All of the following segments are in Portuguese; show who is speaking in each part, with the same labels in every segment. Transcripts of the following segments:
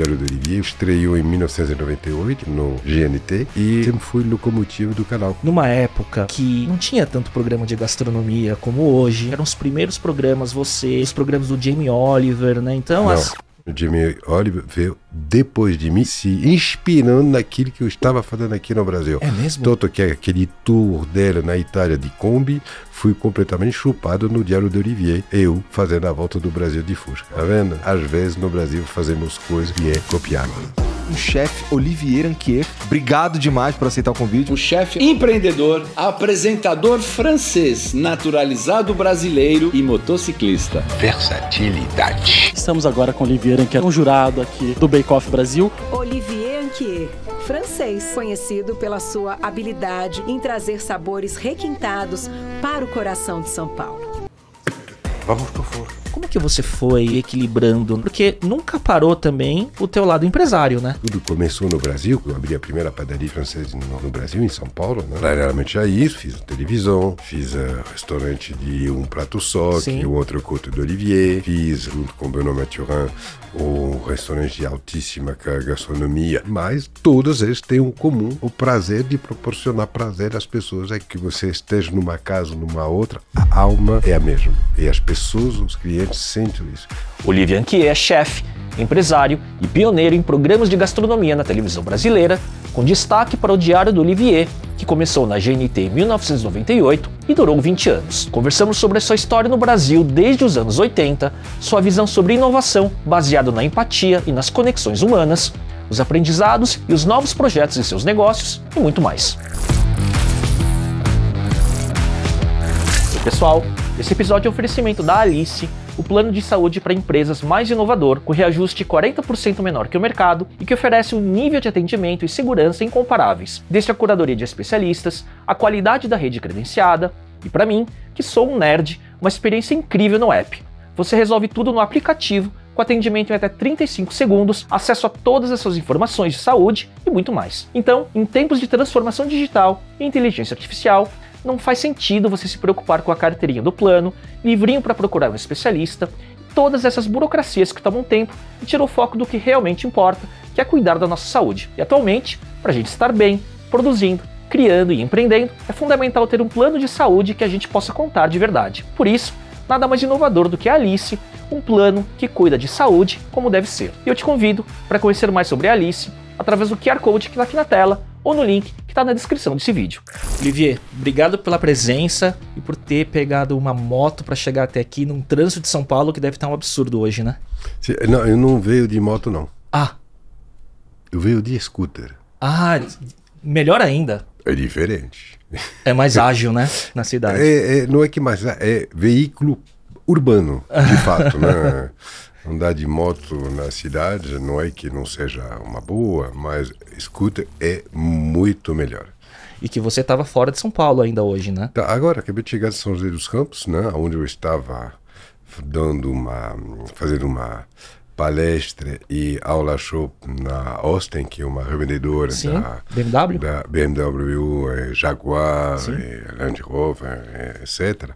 Speaker 1: Diário do Olivier. Estreou em 1998 no GNT e sempre fui locomotivo do canal.
Speaker 2: Numa época que não tinha tanto programa de gastronomia como hoje, eram os primeiros programas, você, os programas do Jamie Oliver, né? Então,
Speaker 1: Não.
Speaker 2: as,
Speaker 1: O Jamie Oliver veio depois de mim, se inspirando naquilo que eu estava fazendo aqui no Brasil.
Speaker 2: É mesmo?
Speaker 1: Tanto que aquele tour dela na Itália de Kombi fui completamente chupado no Diário de Olivier. Eu fazendo a volta do Brasil de Fusca. Tá vendo? Às vezes no Brasil fazemos coisas que é copiado.
Speaker 3: O chefe Olivier Anquier. Obrigado demais por aceitar o convite.
Speaker 4: O chefe empreendedor, apresentador francês, naturalizado brasileiro e motociclista.
Speaker 5: Versatilidade.
Speaker 6: Estamos agora com Olivier, é um jurado aqui do Bake Off Brasil.
Speaker 7: Olivier Anquier, francês, conhecido pela sua habilidade em trazer sabores requintados para o coração de São Paulo.
Speaker 1: Vamos pro forno.
Speaker 2: Como que você foi equilibrando? Porque nunca parou também o teu lado empresário, né?
Speaker 1: Tudo começou no Brasil, eu abri a primeira padaria francesa no, Brasil, em São Paulo. Né? Paralelamente a isso, fiz televisão, fiz uh, restaurante de um prato só,
Speaker 2: Sim.
Speaker 1: que o outro Côte d'Olivier, fiz, junto com Benoît Mathurin, um restaurante de altíssima gastronomia. Mas todos eles têm um comum, o prazer de proporcionar prazer às pessoas. É que você esteja numa casa, numa outra, a alma é a mesma. E as pessoas, os clientes, sentem isso.
Speaker 8: Olivier Anquier é chefe, empresário e pioneiro em programas de gastronomia na televisão brasileira, com destaque para o Diário do Olivier, que começou na GNT em 1998 e durou 20 anos. Conversamos sobre a sua história no Brasil desde os anos 80, sua visão sobre inovação baseada na empatia e nas conexões humanas, os aprendizados e os novos projetos em seus negócios e muito mais. Pessoal, esse episódio é um oferecimento da Alice, o plano de saúde para empresas mais inovador, com reajuste 40% menor que o mercado e que oferece um nível de atendimento e segurança incomparáveis, desde a curadoria de especialistas, a qualidade da rede credenciada e, para mim, que sou um nerd, uma experiência incrível no app. Você resolve tudo no aplicativo, com atendimento em até 35 segundos, acesso a todas as suas informações de saúde e muito mais. Então, em tempos de transformação digital e inteligência artificial, não faz sentido você se preocupar com a carteirinha do plano, livrinho para procurar um especialista, todas essas burocracias que tomam tempo e tiram o foco do que realmente importa, que é cuidar da nossa saúde. E atualmente, para a gente estar bem, produzindo, criando e empreendendo, é fundamental ter um plano de saúde que a gente possa contar de verdade. Por isso, nada mais inovador do que a Alice, um plano que cuida de saúde como deve ser. E eu te convido para conhecer mais sobre a Alice através do QR Code que está aqui na tela ou no link que está na descrição desse vídeo.
Speaker 2: Olivier, obrigado pela presença e por ter pegado uma moto para chegar até aqui num trânsito de São Paulo que deve estar um absurdo hoje, né?
Speaker 1: Se- Não, eu não veio de moto, não.
Speaker 2: Ah,
Speaker 1: Eu veio de scooter.
Speaker 2: ah, melhor ainda.
Speaker 1: É diferente.
Speaker 2: É mais ágil, né? Na cidade.
Speaker 1: É, é- não é que mais é veículo urbano, de fato, né? Andar de moto na cidade não é que não seja uma boa, mas scooter é muito melhor.
Speaker 2: E que você estava fora de São Paulo ainda hoje, né?
Speaker 1: Tá, agora acabei de chegar de São José dos Campos, né? Onde eu estava dando uma, fazendo uma palestra e aula show na Austin, que é uma revendedora
Speaker 2: Sim,
Speaker 1: da
Speaker 2: BMW?
Speaker 1: da BMW, eh, Jaguar, eh, Land Rover, eh, etc.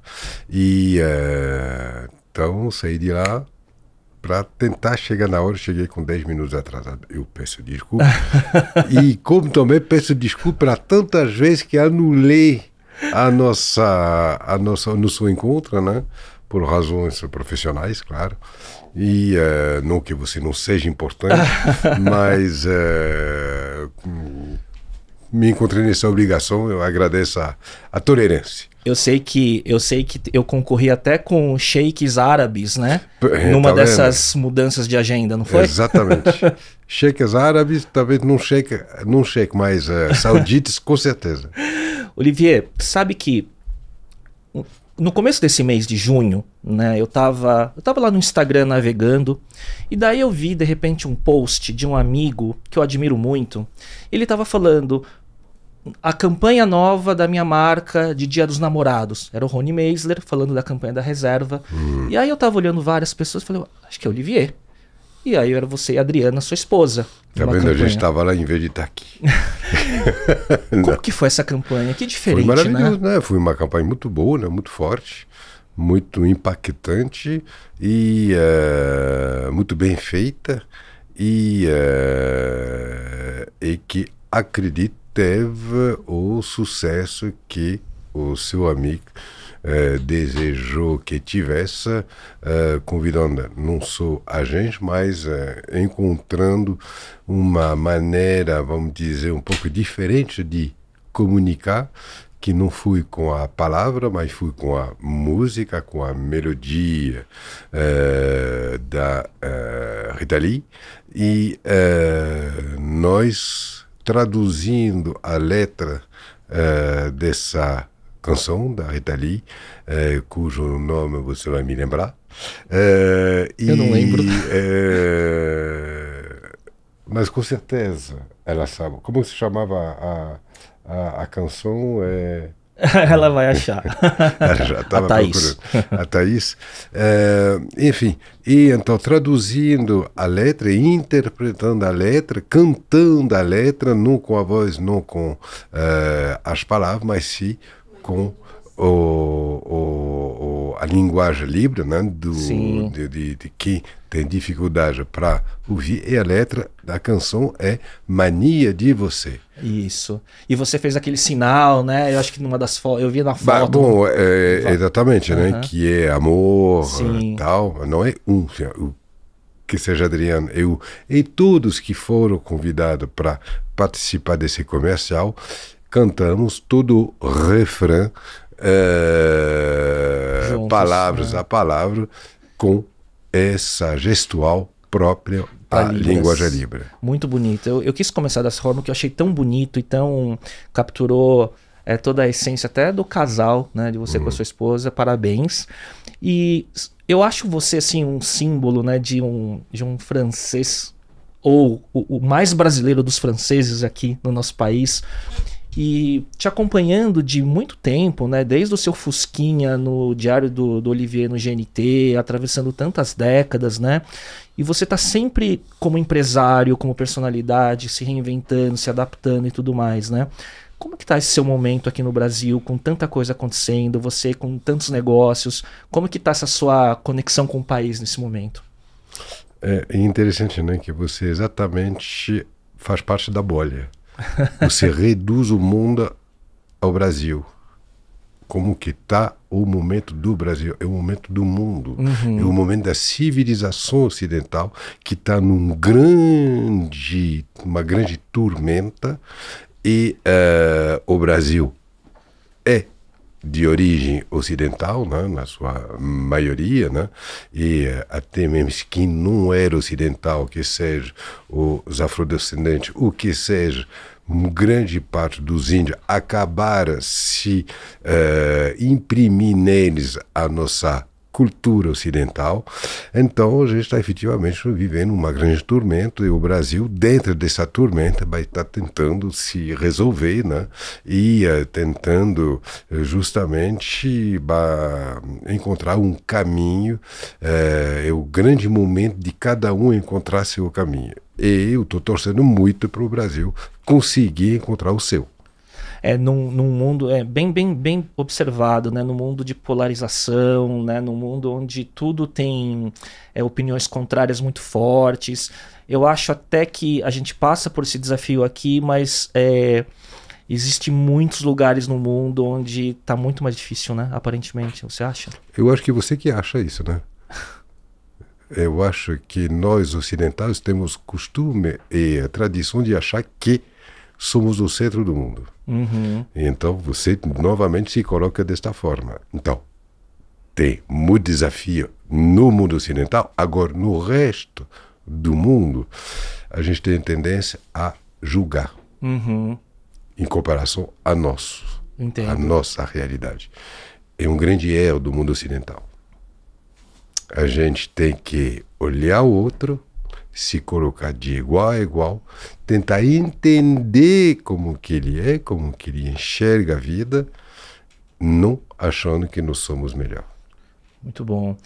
Speaker 1: E eh, então saí de lá para tentar chegar na hora, cheguei com 10 minutos atrasado. Eu peço desculpa. e como também peço desculpa para tantas vezes que anulei a nossa, a nossa, o nosso encontro, né? Por razões profissionais, claro. E eh, não que você não seja importante, mas hum, me encontrei nessa obrigação. Eu agradeço a, a tolerância.
Speaker 2: Eu sei que eu sei que eu concorri até com sheiks árabes, né?
Speaker 1: É,
Speaker 2: Numa
Speaker 1: tá vendo?
Speaker 2: dessas mudanças de agenda, não foi?
Speaker 1: Exatamente. Cheques árabes, talvez não cheque, não cheque, mas eh, sauditas, com certeza.
Speaker 2: Olivier, sabe que no começo desse mês de junho, né, eu tava, eu tava lá no Instagram navegando e daí eu vi de repente um post de um amigo que eu admiro muito. Ele tava falando a campanha nova da minha marca de Dia dos Namorados. Era o Rony Meisler falando da campanha da reserva. E aí eu tava olhando várias pessoas e falei, acho que é Olivier. E aí era você e a Adriana, sua esposa.
Speaker 1: Tá vendo? A gente estava lá em vez de estar aqui.
Speaker 2: Como que foi essa campanha? Que
Speaker 1: Foi
Speaker 2: diferente,
Speaker 1: maravilhoso,
Speaker 2: né?
Speaker 1: né? Foi uma campanha muito boa, né? muito forte, muito impactante e eh, muito bem feita. e, eh, e que acredito teve o sucesso que o seu amigo eh, desejou que tivesse, eh, convidando não só a gente, mas eh, encontrando uma maneira, vamos dizer, um pouco diferente de comunicar, que não fui com a palavra, mas fui com a música, com a melodia da Rita Lee, e nós traduzindo a letra eh, dessa canção da Rita Lee, eh, cujo nome você vai me lembrar. Eh,
Speaker 2: Eu não
Speaker 1: e,
Speaker 2: lembro.
Speaker 1: eh, mas com certeza ela sabe. Como se chamava a, a, a canção? É...
Speaker 2: Ela vai achar.
Speaker 1: Já estava
Speaker 2: A Thaís.
Speaker 1: procurando. A Thaís. Eh, enfim, e então traduzindo a letra, interpretando a letra, cantando a letra, não com a voz, não com eh, as palavras, mas sim com o, o, o- a linguagem livre, né, do, de, de, de quem tem dificuldade para ouvir. E a letra da canção é Mania de Você.
Speaker 2: Isso. E você fez aquele sinal, né? Eu acho que numa das fotos. Eu vi na
Speaker 1: Bah,
Speaker 2: foto.
Speaker 1: bom, é, exatamente, né?
Speaker 2: Aham.
Speaker 1: Que é amor
Speaker 2: Sim.
Speaker 1: tal. Não é um, o que seja Adriano, eu e todos que foram convidados para participar desse comercial, cantamos todo o refrão,
Speaker 2: Juntos,
Speaker 1: palavras
Speaker 2: né?
Speaker 1: a palavra, com essa gestual própria
Speaker 2: Libras.
Speaker 1: linguagem livre.
Speaker 2: Muito bonito. Eu, eu quis começar dessa forma que eu achei tão bonito e tão. capturou é, toda a essência até do casal, né? De você com a sua esposa. Parabéns. E eu acho você, assim, um símbolo, né? De um, de um francês, ou o, o mais brasileiro dos franceses aqui no nosso país. E te acompanhando de muito tempo, né? Desde o seu Fusquinha no Diário do, do Olivier no GNT, atravessando tantas décadas, né? E você tá sempre como empresário, como personalidade, se reinventando, se adaptando e tudo mais, né? Como que tá esse seu momento aqui no Brasil, com tanta coisa acontecendo, você com tantos negócios? Como que tá essa sua conexão com o país nesse momento?
Speaker 1: É interessante, né, que você exatamente faz parte da bolha. Você reduz o mundo ao Brasil. Como que está o momento do Brasil? É o momento do mundo. É o momento da civilização ocidental que está num grande, uma grande tormenta e eh, o Brasil é de origem ocidental, né, na sua maioria, né, e eh, até mesmo quem não era ocidental, que seja os afrodescendentes, o que seja grande parte dos índios, acabaram se eh, imprimir neles a nossa cultura ocidental. Então, a gente está efetivamente vivendo uma grande tormenta e o Brasil, dentro dessa tormenta, vai estar tentando se resolver, né? E eh, tentando eh, justamente ba- encontrar um caminho. eh, é o grande momento de cada um encontrar seu caminho. E eu estou torcendo muito para o Brasil conseguir encontrar o seu.
Speaker 2: É, num, num mundo é bem, bem, bem observado, né? No mundo de polarização, né? Num mundo onde tudo tem é, opiniões contrárias muito fortes. Eu acho até que a gente passa por esse desafio aqui, mas é, existe muitos lugares no mundo onde está muito mais difícil, né? Aparentemente, você acha?
Speaker 1: Eu acho que você que acha isso, né? Eu acho que nós ocidentais temos costume e a tradição de achar que somos o centro do mundo.
Speaker 2: Uhum.
Speaker 1: Então você novamente se coloca desta forma. Então, tem muito desafio no mundo ocidental, agora no resto do mundo, a gente tem tendência a julgar
Speaker 2: Uhum.
Speaker 1: em comparação a nosso, a
Speaker 2: Entendo.
Speaker 1: nossa realidade. É um grande erro do mundo ocidental. A gente tem que olhar o outro, se colocar de igual a igual, tentar entender como que ele é, como que ele enxerga a vida, não achando que nós somos melhor.
Speaker 2: Muito bom.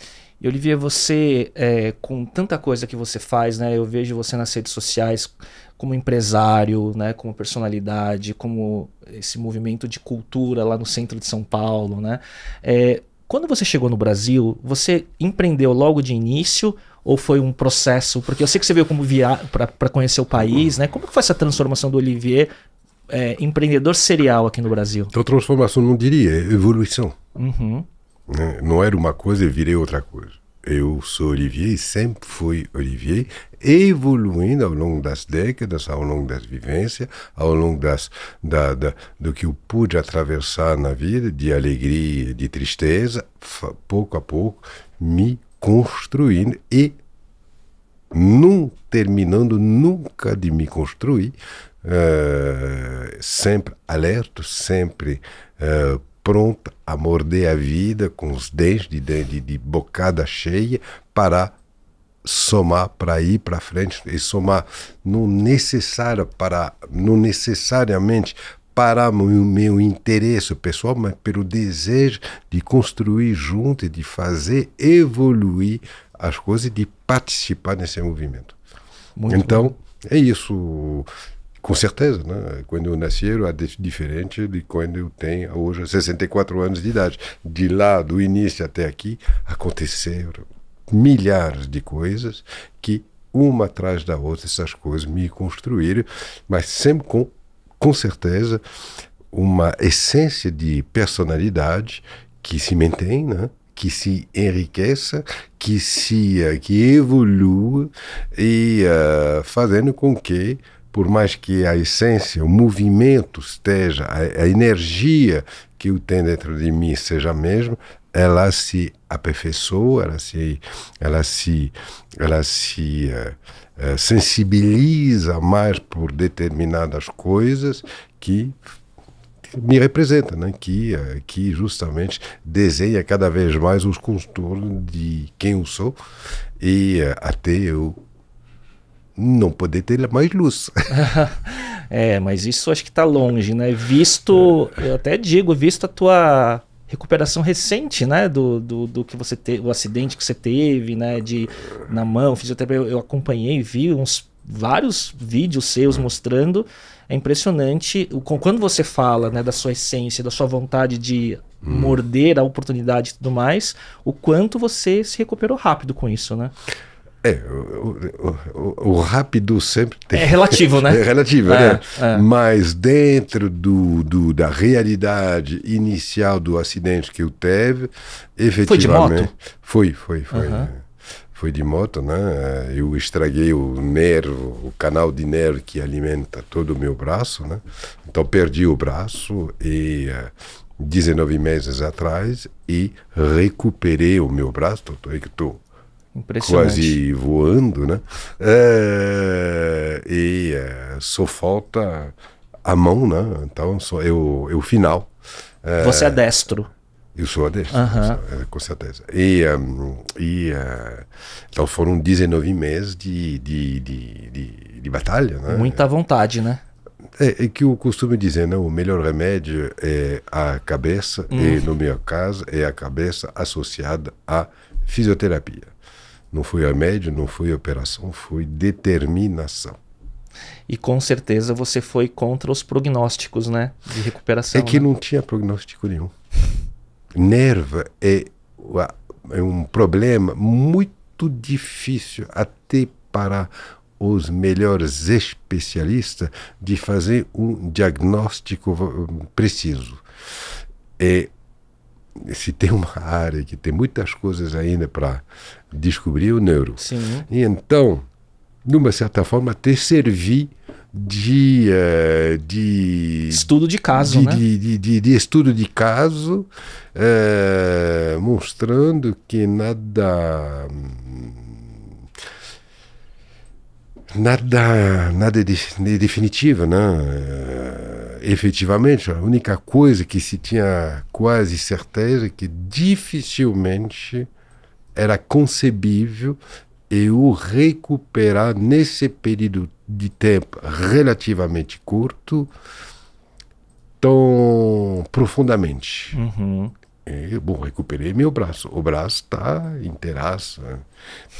Speaker 2: E Olivia, você, é, com tanta coisa que você faz, né? Eu vejo você nas redes sociais como empresário, né? Como personalidade, como esse movimento de cultura lá no centro de São Paulo, né? É, quando você chegou no Brasil, você empreendeu logo de início Ou foi um processo? Porque eu sei que você veio como via para conhecer o país, né? Como que foi essa transformação do Olivier, é, empreendedor serial aqui no Brasil?
Speaker 1: Então, transformação não diria, é evolução.
Speaker 2: Uhum.
Speaker 1: né? Não era uma coisa e virei outra coisa. Eu sou Olivier e sempre fui Olivier, evoluindo ao longo das décadas, ao longo das vivências, ao longo das, da, da, do que eu pude atravessar na vida, de alegria, de tristeza, pouco a pouco, me construindo e não terminando nunca de me construir, eh, sempre alerta, sempre eh, pronta a morder a vida com os dentes de, de, de bocada cheia para somar para ir para frente e somar não necessário para não necessariamente para o meu, interesse pessoal, mas pelo desejo de construir junto e de fazer evoluir as coisas e de participar nesse movimento.
Speaker 2: Muito
Speaker 1: então, é isso. Com certeza, né? Quando eu nasci era di- diferente de quando eu tenho hoje 64 anos de idade. De lá, do início até aqui, aconteceram milhares de coisas que, uma atrás da outra, essas coisas me construíram, mas sempre com, com certeza, uma essência de personalidade que se mantém, né? que se enriqueça, que se eh, que evolua e eh, fazendo com que por mais que a essência, o movimento esteja, a, a energia que eu tenho dentro de mim seja a mesma, ela se aperfeiçoa, ela se, ela se, ela se eh, sensibiliza mais por determinadas coisas que me representa, né? que, eh, que justamente desenha cada vez mais os contornos de quem eu sou e eh, até eu não poder ter mais luz.
Speaker 2: É, mas isso acho que tá longe, né? Visto, eu até digo, visto a tua recuperação recente, né? Do, do, do que você teve, o acidente que você teve, né? De na mão, fisioterapia, eu, eu acompanhei, vi uns vários vídeos seus mostrando. É impressionante o- quando você fala, né, da sua essência, da sua vontade de morder a oportunidade e tudo mais, o quanto você se recuperou rápido com isso, né?
Speaker 1: É, o, o, o, rápido sempre tem.
Speaker 2: É relativo, né?
Speaker 1: É relativo,
Speaker 2: É,
Speaker 1: né?
Speaker 2: é.
Speaker 1: Mas dentro do, do, da realidade inicial do acidente que eu teve, efetivamente.
Speaker 2: moto?
Speaker 1: Foi, foi, foi. Né? Foi de moto, né? Eu estraguei o nervo, o canal de nervo que alimenta todo o meu braço, né? Então perdi o braço e eh, 19 meses atrás e recuperei o meu braço, estou. Quase voando, né? É, e é, só falta a mão, né? Então só eu, eu final. É,
Speaker 2: Você é destro.
Speaker 1: eu sou a destro,
Speaker 2: Aham.
Speaker 1: sou, é, com certeza. E, um, e é, então foram 19 meses de, de, de, de, de batalha, né?
Speaker 2: Muita vontade, né?
Speaker 1: É, é que eu costumo dizer, né? O melhor remédio é a cabeça, e no meu caso é a cabeça associada à fisioterapia. Não foi remédio, não foi operação, foi determinação.
Speaker 2: E com certeza você foi contra os prognósticos, né? De recuperação.
Speaker 1: É que
Speaker 2: né?
Speaker 1: não tinha prognóstico nenhum. Nerva é, é um problema muito difícil até para os melhores especialistas de fazer um diagnóstico preciso. É, se tem uma área que tem muitas coisas ainda para descobrir, o neuro.
Speaker 2: Sim.
Speaker 1: E então, de uma certa forma, até servir de, eh, de
Speaker 2: Estudo de caso,
Speaker 1: de,
Speaker 2: né?
Speaker 1: de, de, de- estudo de caso, eh, mostrando que nada. Nada, nada de, de definitivo, né? Efetivamente, a única coisa que se tinha quase certeza é que dificilmente era concebível eu recuperar nesse período de tempo relativamente curto tão profundamente.
Speaker 2: Uhum.
Speaker 1: E, bom, recuperei meu braço. O braço está inteiraço.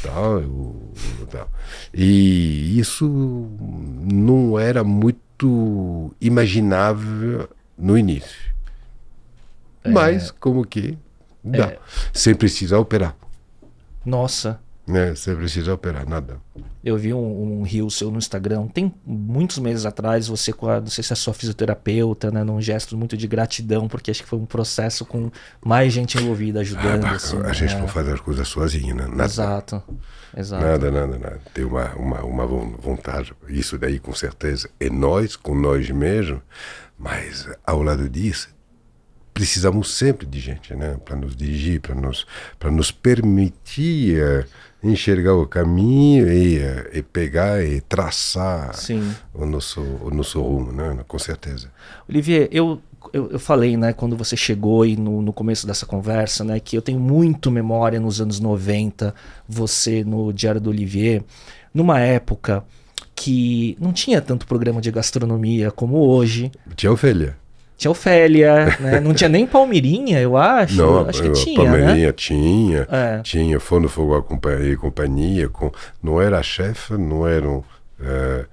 Speaker 1: Tal, eu- tal. E isso não era muito imaginável no início. Mas, como que dá. Sem precisar operar.
Speaker 2: Nossa.
Speaker 1: né? Você precisa operar, nada.
Speaker 2: Eu vi um, um rio seu no Instagram, tem muitos meses atrás, você com a, não sei se é sua fisioterapeuta, né, num gesto muito de gratidão, porque acho que foi um processo com mais gente envolvida, ajudando.
Speaker 1: Ah,
Speaker 2: assim,
Speaker 1: a gente
Speaker 2: né?
Speaker 1: não faz as coisas sozinho, né? Nada.
Speaker 2: Exato, exato.
Speaker 1: Nada, nada, nada. Tem uma, uma, uma von- vontade. Isso daí, com certeza, é nós, com nós mesmos. Mas, ao lado disso, precisamos sempre de gente, né? Para nos dirigir, para nos, nos permitir eh, enxergar o caminho e, eh, e pegar e traçar
Speaker 2: Sim.
Speaker 1: o nosso, o nosso rumo, né? Com certeza.
Speaker 2: Olivier, eu, eu, eu falei, né, quando você chegou e no, no começo dessa conversa, né, que eu tenho muito memória nos anos 90, você no Diário do Olivier, numa época que não tinha tanto programa de gastronomia como hoje.
Speaker 1: Tia Ofélia.
Speaker 2: Tinha Ofélia, né? Não tinha nem Palmirinha, eu acho.
Speaker 1: Não,
Speaker 2: acho que tinha, né?
Speaker 1: Palmeirinha tinha,
Speaker 2: É.
Speaker 1: tinha Fogo a companhia, e companhia com, não era chefe, não eram eh,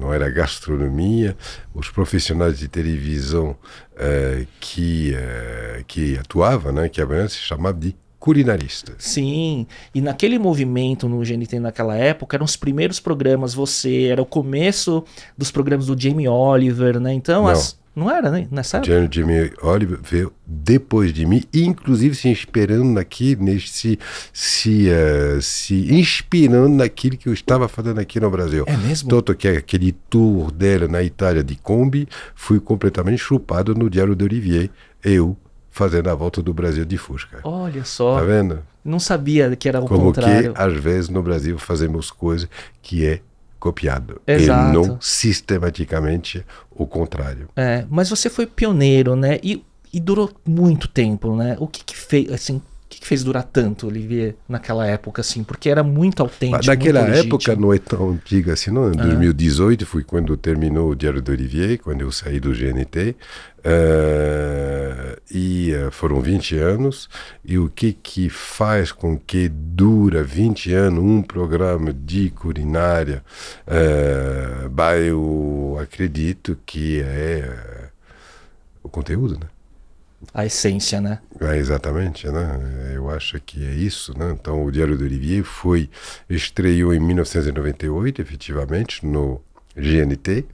Speaker 1: não era gastronomia, os profissionais de televisão eh, que eh, que atuavam, né, que apenas se chamavam de culinaristas.
Speaker 2: Sim, e naquele movimento no GNT naquela época eram os primeiros programas, você, era o começo dos programas do Jamie Oliver, né? Então,
Speaker 1: Não.
Speaker 2: as- não era, né? Nessa época?
Speaker 1: Jimmy Oliver veio depois de mim, inclusive se inspirando naquilo, nesse, se, se, eh, se inspirando naquilo que eu estava fazendo aqui no Brasil.
Speaker 2: É mesmo?
Speaker 1: Tanto que aquele tour dela na Itália de Kombi foi completamente chupado no Diário de Olivier, eu fazendo a volta do Brasil de Fusca.
Speaker 2: Olha só,
Speaker 1: Tá vendo?
Speaker 2: não sabia que era o
Speaker 1: Como
Speaker 2: contrário.
Speaker 1: que às vezes no Brasil fazemos coisas que é copiado
Speaker 2: Exato.
Speaker 1: e não sistematicamente o contrário.
Speaker 2: É, mas você foi pioneiro, né? E, e durou muito tempo, né? O que que fez, assim, que que fez durar tanto, Olivier, naquela época, assim? Porque era muito autêntico,
Speaker 1: Mas naquela época não é tão antiga assim, não. Em 2018 foi quando terminou o Diário do Olivier, quando eu saí do GNT. eh, e eh, foram 20 anos. E o que que faz com que dura 20 anos um programa de culinária? eh, bah, eu acredito que é o conteúdo, né?
Speaker 2: A essência, né?
Speaker 1: É, exatamente, né? Eu acho que é isso, né? Então, o Diário do Olivier foi estreou em 1998, efetivamente, no GNT.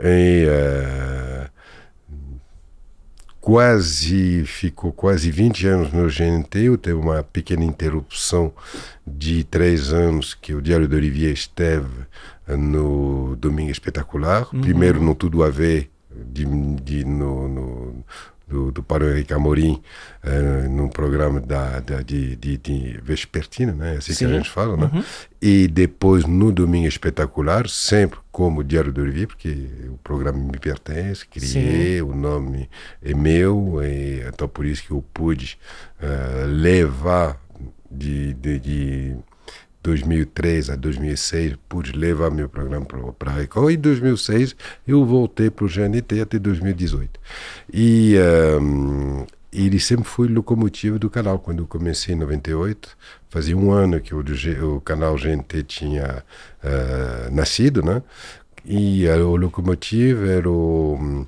Speaker 1: E eh, quase ficou quase 20 anos no GNT. Eu teve uma pequena interrupção de três anos que o Diário do Olivier esteve no Domingo Espetacular. Primeiro no Tudo a Ver, de, de, no, no, do, do Paulo Henrique Amorim, eh, num programa da, da, de, de, de vespertina, né? É assim
Speaker 2: Sim.
Speaker 1: que a gente fala, né? E depois no Domingo Espetacular, sempre como Diário do Olivier, porque o programa me pertence, criei, o nome é meu, e então por isso que eu pude eh, levar de, de, de 2003 a 2006, pude levar meu programa para a Record. E em 2006 eu voltei para o GNT até 2018. E ehm, ele sempre foi locomotiva do canal. Quando eu comecei em 98, fazia um ano que o, o canal GNT tinha eh, nascido, né? E eh, o locomotivo era o,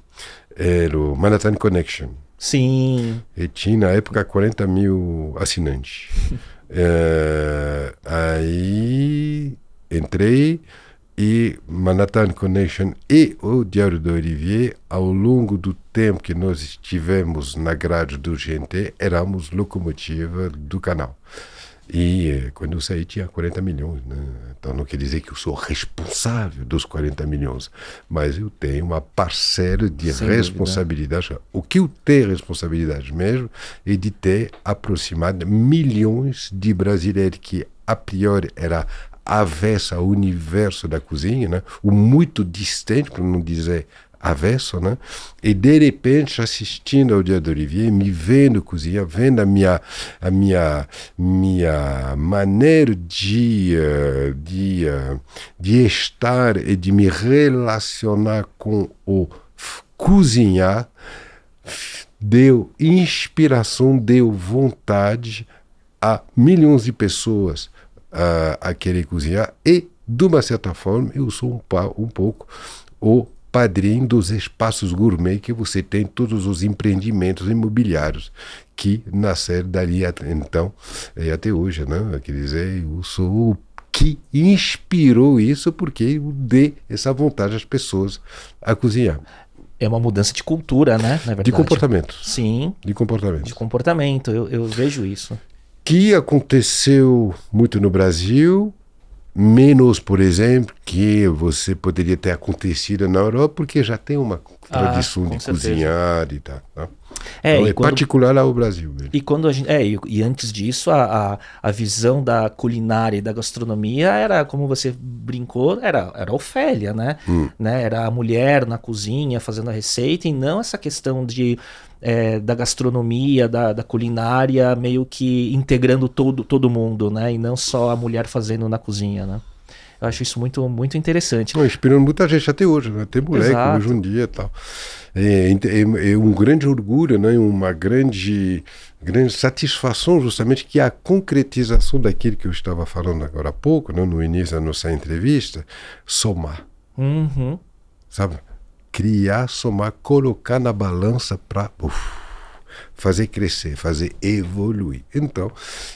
Speaker 1: era o Manhattan Connection.
Speaker 2: Sim,
Speaker 1: E tinha na época 40 mil assinantes. Eh, aí entrei e Manhattan Connection e o Diário do Olivier, ao longo do tempo que nós estivemos na grade do GNT, éramos locomotiva do canal. E eh, quando eu saí tinha 40 milhões, né? Então não quer dizer que eu sou responsável dos 40 milhões, mas eu tenho uma parcela de
Speaker 2: Sem dúvida.
Speaker 1: responsabilidade. O que eu tenho responsabilidade mesmo é de ter aproximadamente milhões de brasileiros que a priori era avessa ao universo da cozinha, né? o muito distante, para não dizer avesso, né? E de repente assistindo ao Dia do Olivier, me vendo cozinhar, vendo a minha a minha minha maneira de eh, de eh, de estar e de me relacionar com o cozinhar deu inspiração, deu vontade a milhões de pessoas a, a querer cozinhar e, de uma certa forma, eu sou um, um pouco o padrinho dos espaços gourmet que você tem todos os empreendimentos imobiliários que nasceram dali até então e até hoje, né? Quer dizer, eu sou o que inspirou isso porque eu dei essa vontade às pessoas a cozinhar.
Speaker 2: É uma mudança de cultura, né?
Speaker 1: De comportamento.
Speaker 2: Sim,
Speaker 1: De comportamento.
Speaker 2: de comportamento. Eu, eu vejo isso.
Speaker 1: que aconteceu muito no Brasil, menos, por exemplo, que você poderia ter acontecido na Europa, porque já tem uma tradição
Speaker 2: Ah,
Speaker 1: de
Speaker 2: certeza.
Speaker 1: cozinhar e tal. né?
Speaker 2: É,
Speaker 1: então é
Speaker 2: quando-
Speaker 1: particular ao Brasil. mesmo.
Speaker 2: E quando a gente. É, e, e antes disso, a, a, a visão da culinária e da gastronomia era, como você brincou, era, era Ofélia, né? né? Era a mulher na cozinha fazendo a receita, e não essa questão de. É, da gastronomia, da, da culinária, meio que integrando todo, todo mundo, né? E não só a mulher fazendo na cozinha, né? Eu acho isso muito, muito interessante.
Speaker 1: Não, inspirando muita gente até hoje, né? até moleque,
Speaker 2: Exato.
Speaker 1: hoje em dia e tal. É, é- é um grande orgulho, né? uma grande, grande satisfação, justamente, que a concretização daquilo que eu estava falando agora há pouco, né? no início da nossa entrevista, somar.
Speaker 2: Uhum.
Speaker 1: sabe? Criar, somar, colocar na balança para fazer crescer, fazer evoluir. Então,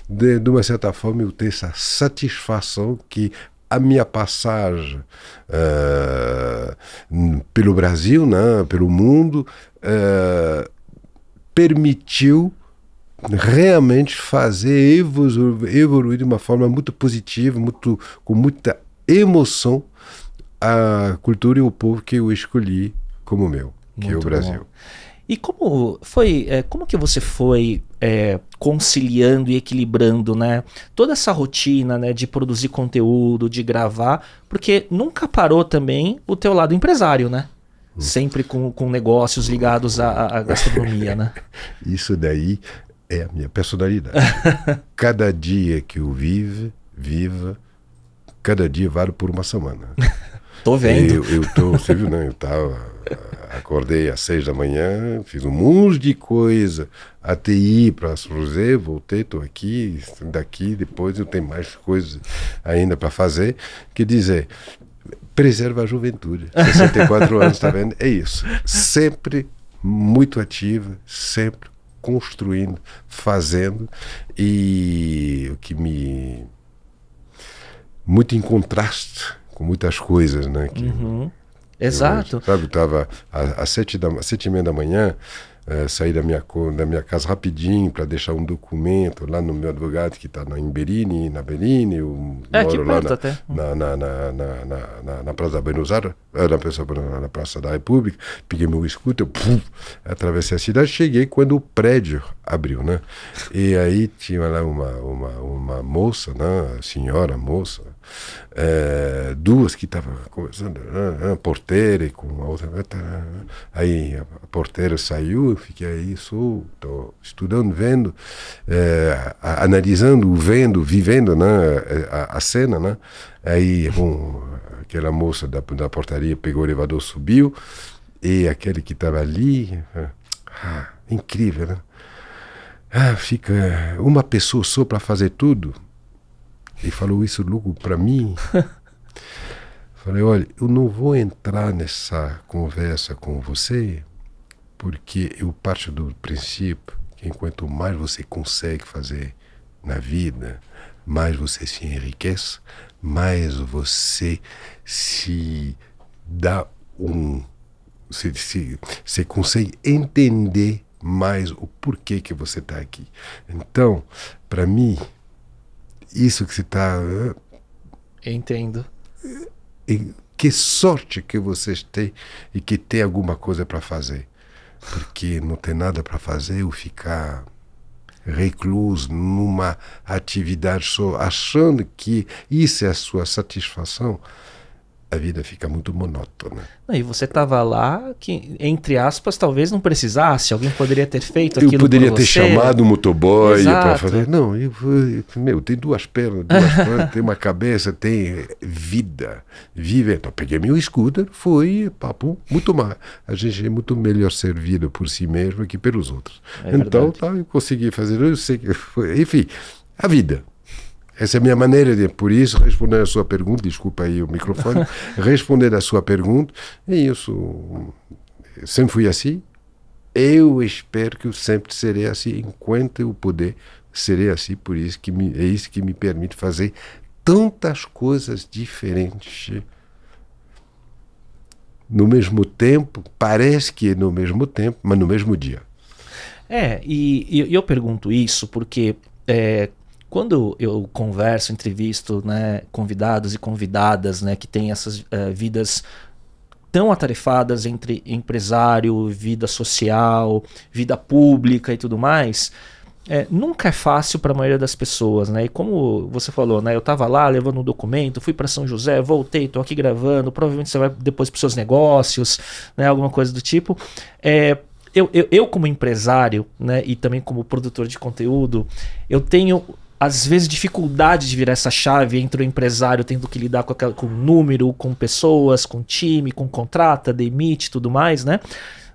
Speaker 1: de, de uma certa forma, eu tenho essa satisfação que a minha passagem hum, pelo Brasil, né, pelo mundo, ah, permitiu realmente fazer evolu- evoluir de uma forma muito positiva, muito, com muita emoção a cultura e o povo que eu escolhi como meu, que é o Brasil.
Speaker 2: bom. E como foi, é, como que você foi é, conciliando e equilibrando, né, toda essa rotina, né, de produzir conteúdo, de gravar, porque nunca parou também o teu lado empresário, né?
Speaker 1: Hum.
Speaker 2: Sempre com, com negócios ligados à, à- à gastronomia, né?
Speaker 1: Isso daí é a minha personalidade. cada dia que eu vivo, viva, cada dia vale por uma semana.
Speaker 2: Tô vendo.
Speaker 1: Eu, eu tô, você viu, né? Eu tava, acordei às seis da manhã, fiz um monte de coisa até ir para São José, voltei, estou aqui, daqui depois eu tenho mais coisas ainda para fazer. Quer dizer, preserva a juventude. 64 anos, tá vendo? É isso. Sempre muito ativa, sempre construindo, fazendo e o que me muito em contraste com muitas coisas, né? Que,
Speaker 2: Uhum. Exato.
Speaker 1: Sabe, eu estava às sete, da, sete e meia da manhã, eh, saí da minha, da minha casa rapidinho para deixar um documento lá no meu advogado que está em Berini, na Berini. Eu
Speaker 2: É, aqui
Speaker 1: moro lá
Speaker 2: perto
Speaker 1: na,
Speaker 2: até.
Speaker 1: Na, na, na, na, na, na, na Praça da Buenos Aires, eh, na, Praça, na Praça da República, peguei meu scooter, pum, atravessei a cidade, cheguei quando o prédio abriu, né? E aí tinha lá uma, uma, uma moça, né? Senhora, moça, eh, duas que estavam conversando, né? a porteira com a outra. Aí a porteira saiu, eu fiquei aí, sou, tô estudando, vendo, eh, a- analisando, vendo, vivendo, né? A, a cena, né? Aí, bom, aquela moça da, da portaria pegou o elevador, subiu, e aquele que estava ali, ah, incrível, né? Ah, fica uma pessoa só para fazer tudo. E falou isso logo para mim. Falei, olha, eu não vou entrar nessa conversa com você, porque eu parto do princípio que enquanto mais você consegue fazer na vida, mais você se enriquece, mais você se dá um. Você, se, você consegue entender mais o porquê que você está aqui. Então, para mim, isso que você está.
Speaker 2: Entendo.
Speaker 1: E que sorte que vocês têm e que tem alguma coisa para fazer. Porque não tem nada para fazer ou ficar recluso numa atividade só, achando que isso é a sua satisfação, a vida fica muito monótona.
Speaker 2: Não, E você tava lá que, entre aspas, talvez não precisasse. Alguém poderia ter feito
Speaker 1: Eu
Speaker 2: aquilo
Speaker 1: poderia
Speaker 2: por
Speaker 1: ter
Speaker 2: você.
Speaker 1: chamado um motoboy para fazer. Não, eu, eu- meu, tem duas pernas, duas pernas, tem uma cabeça, tem vida. Vive. Então, peguei meu scooter, foi papo muito mais. A gente é muito melhor servido por si mesmo que pelos outros.
Speaker 2: É
Speaker 1: então, tá, eu consegui fazer. Eu sei que foi. Enfim, a vida. Essa é a minha maneira de, por isso, responder a sua pergunta. Desculpa aí o microfone. responder a sua pergunta. É isso. Sempre fui assim. Eu espero que eu sempre serei assim enquanto eu puder serei assim. Por isso que me, é isso que me permite fazer tantas coisas diferentes no mesmo tempo. Parece que é no mesmo tempo, mas no mesmo dia.
Speaker 2: É, e, e eu pergunto isso porque é, quando eu converso, entrevisto né, convidados e convidadas né, que têm essas uh, vidas tão atarefadas entre empresário, vida social, vida pública e tudo mais, é, nunca é fácil para a maioria das pessoas, né? E como você falou, né? Eu estava lá levando um documento, fui para São José, voltei, estou aqui gravando. Provavelmente você vai depois para seus negócios, né? Alguma coisa do tipo. É, eu, eu, eu, como empresário, né? E também como produtor de conteúdo, eu tenho às vezes dificuldade de virar essa chave entre o empresário tendo que lidar com, aquela, com número, com pessoas, com time, com contrata, demite, tudo mais, né?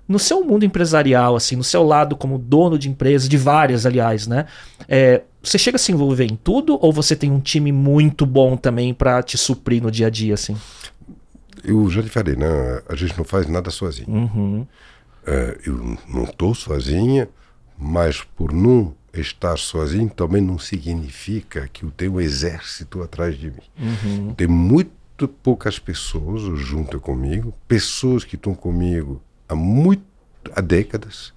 Speaker 2: No seu mundo empresarial, assim, no seu lado como dono de empresa, de várias, aliás, né? É, você chega a se envolver em tudo ou você tem um time muito bom também para te suprir no dia a dia, assim?
Speaker 1: Eu já te falei, né? A gente não faz nada sozinho.
Speaker 2: Uhum.
Speaker 1: É, eu não estou sozinha, mas por não estar sozinho também não significa que eu tenho um exército atrás de mim.
Speaker 2: Uhum.
Speaker 1: Tem muito poucas pessoas junto comigo, pessoas que estão comigo há muito há décadas.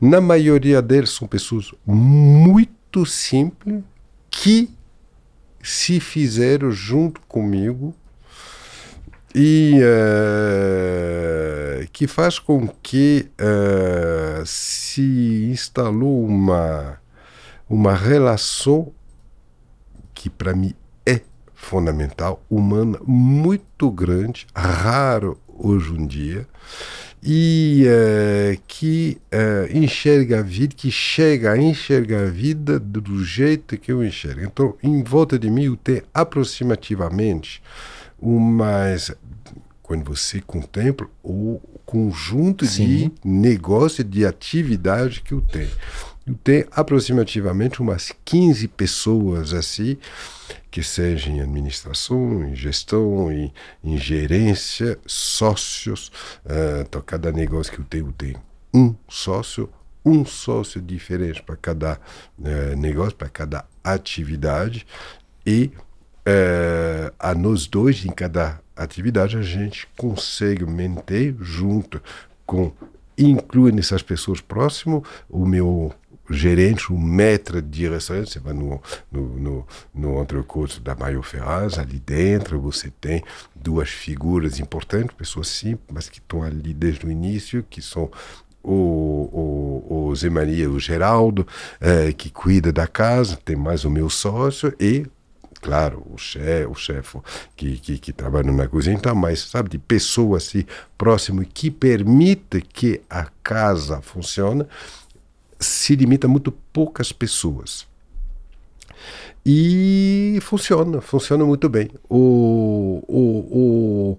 Speaker 1: Na maioria deles são pessoas muito simples que se fizeram junto comigo e uh, que faz com que uh, se instalou uma, uma relação que para mim é fundamental, humana, muito grande, raro hoje em dia, e uh, que enxerga a vida, que chega a enxergar a vida do jeito que eu enxergo. Então, em volta de mim, eu tenho aproximativamente umas quando você contempla o conjunto
Speaker 2: Sim.
Speaker 1: de negócio, de atividade que eu tenho. Eu tenho aproximativamente umas 15 pessoas assim, que sejam em administração, em gestão, em, em gerência, sócios. Uh, então, cada negócio que eu tenho, eu tenho um sócio, um sócio diferente para cada uh, negócio, para cada atividade. E uh, a nós dois, em cada atividade, a gente consegue manter junto com incluir nessas pessoas próximo o meu gerente, o maître de restaurante, você vai no, no, no, no entrecote da Maio Ferraz, ali dentro você tem duas figuras importantes, pessoas simples, mas que estão ali desde o início, que são o, o, o Zé Maria, o Geraldo, eh, que cuida da casa, tem mais o meu sócio e claro, o chefe, o chefe que, que, que, trabalha na cozinha, então, mas sabe, de pessoa assim próximo que permite que a casa funcione, se limita a muito poucas pessoas. E funciona, funciona muito bem. O, o, o,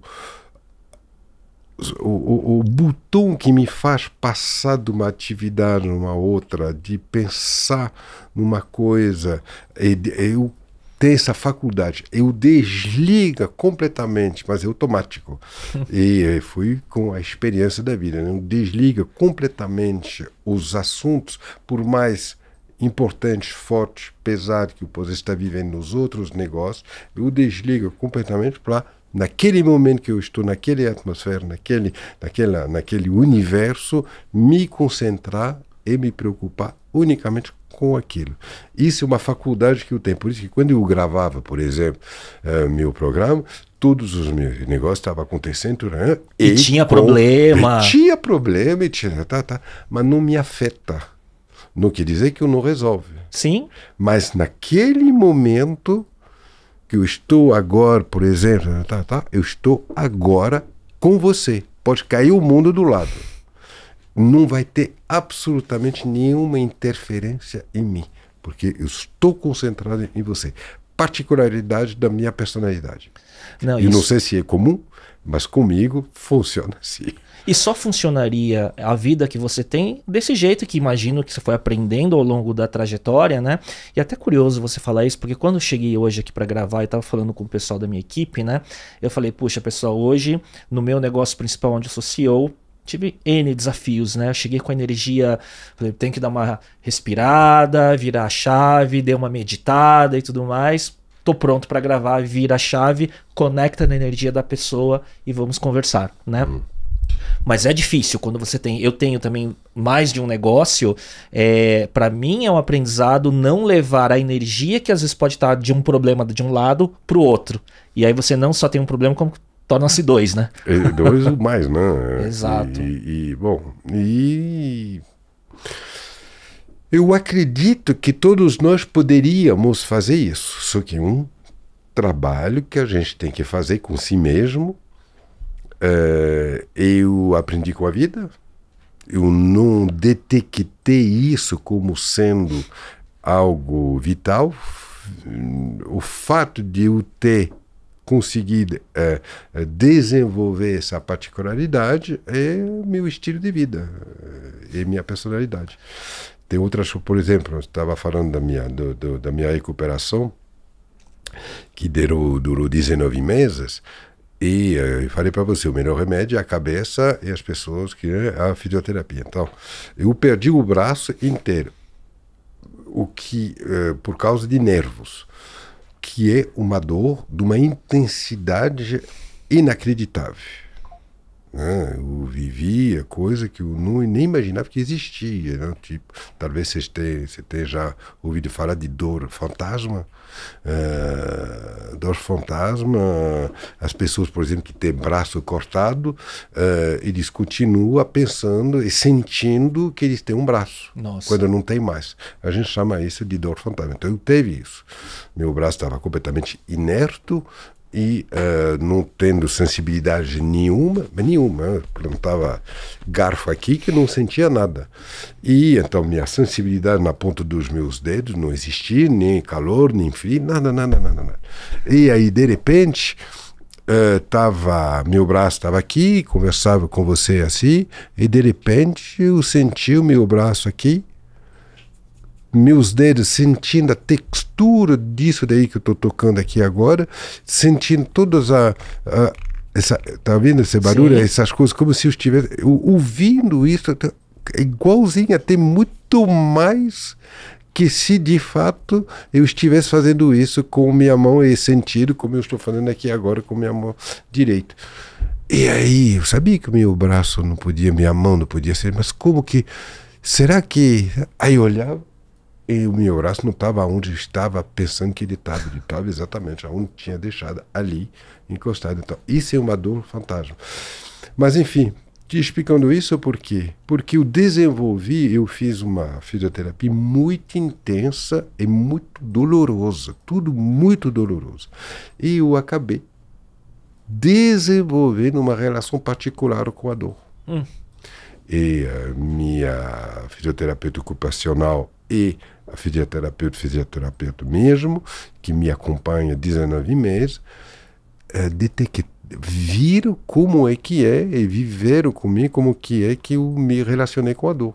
Speaker 1: o, o, botão que me faz passar de uma atividade numa outra, de pensar numa coisa, eu tem essa faculdade. Eu desliga completamente, mas é automático. e fui com a experiência da vida. Né? Desliga completamente os assuntos, por mais importantes, fortes, pesados que você está vivendo nos outros negócios, eu desligo completamente para naquele momento que eu estou naquela atmosfera, naquele, naquela, naquele universo, me concentrar e me preocupar unicamente com aquilo. Isso é uma faculdade que eu tenho. Por isso que quando eu gravava, por exemplo, uh, meu programa, todos os meus negócios estavam acontecendo. Né?
Speaker 2: E, e tinha com, problema.
Speaker 1: E tinha problema, e tinha, tá, tá, mas não me afeta. Não quer dizer que eu não resolve.
Speaker 2: Sim.
Speaker 1: Mas naquele momento que eu estou agora, por exemplo, tá, tá, eu estou agora com você. Pode cair o mundo do lado não vai ter absolutamente nenhuma interferência em mim, porque eu estou concentrado em você. particularidade da minha personalidade.
Speaker 2: Não,
Speaker 1: não
Speaker 2: isso-
Speaker 1: sei se é comum, mas comigo funciona assim.
Speaker 2: E só funcionaria a vida que você tem desse jeito que imagino que você foi aprendendo ao longo da trajetória, né? E até curioso você falar isso, porque quando eu cheguei hoje aqui para gravar e tava falando com o pessoal da minha equipe, né? Eu falei, puxa, pessoal, hoje no meu negócio principal onde eu sou CEO, tive N desafios, né? Eu cheguei com a energia, falei, tem que dar uma respirada, virar a chave, dei uma meditada e tudo mais. Tô pronto para gravar, vira a chave, conecta na energia da pessoa e vamos conversar, né? Mas é difícil quando você tem. Eu tenho também mais de um negócio. É, para mim é um aprendizado não levar a energia que às vezes pode estar de um problema de um lado pro outro. E aí você não só tem um problema, como torna-se dois, né?
Speaker 1: É, Dois ou mais, né?
Speaker 2: Exato.
Speaker 1: E, e, bom, e eu acredito que todos nós poderíamos fazer isso, só que é um trabalho que a gente tem que fazer com si mesmo. Eh, eu aprendi com a vida, eu não detectei isso como sendo algo vital. O fato de eu ter conseguido eh, eh, desenvolver essa particularidade é meu estilo de vida, eh, é minha personalidade. Tem outras, por exemplo, estava falando da minha, do- do- da minha recuperação, que durou, durou 19 meses, e eh, eu falei para você, o melhor remédio é a cabeça e as pessoas que é a fisioterapia. Então, eu perdi o braço inteiro, o que por causa de nervos, que é uma dor de uma intensidade inacreditável. Né? Eu vivia coisa que eu não, nem imaginava que existia. Né? Tipo, talvez você tenha, você tenha já ouvido falar de dor fantasma. eh, dor fantasma, as pessoas, por exemplo, que têm braço cortado, eh, eles continuam pensando e sentindo que eles têm um braço
Speaker 2: Nossa.
Speaker 1: quando não tem mais. A gente chama isso de dor fantasma. Então eu teve isso. Meu braço estava completamente inerto e eh, não tendo sensibilidade nenhuma, nenhuma. Plantava garfo aqui que não sentia nada. E então minha sensibilidade na ponta dos meus dedos não existia, nem calor, nem frio, nada, nada, nada. nada. E aí, de repente, eh, tava, meu braço estava aqui, conversava com você assim, e de repente eu senti o meu braço aqui, meus dedos sentindo a textura disso daí que eu estou tocando aqui agora, sentindo todas a, a essa, tá vendo esse barulho,
Speaker 2: Sim.
Speaker 1: essas coisas, como se eu estivesse eu, ouvindo isso, é igualzinho, até muito mais que se de fato eu estivesse fazendo isso com minha mão e sentido como eu estou fazendo aqui agora com minha mão direita. E aí, eu sabia que o meu braço não podia, minha mão não podia ser, mas como que. Será que. Aí eu olhava e o meu braço não estava onde estava pensando que ele estava, ele estava exatamente onde tinha deixado, ali, encostado. Então, isso é uma dor fantasma. Mas, enfim, te explicando isso por quê? Porque eu desenvolvi, eu fiz uma fisioterapia muito intensa e muito dolorosa, tudo muito doloroso. E eu acabei desenvolvendo uma relação particular com a dor. E a minha fisioterapeuta ocupacional e a fisioterapeuta, fisioterapeuta mesmo, que me acompanha há 19 meses, eh, detec- viram como é que é e viveram comigo como que é que eu me relacionei com a dor.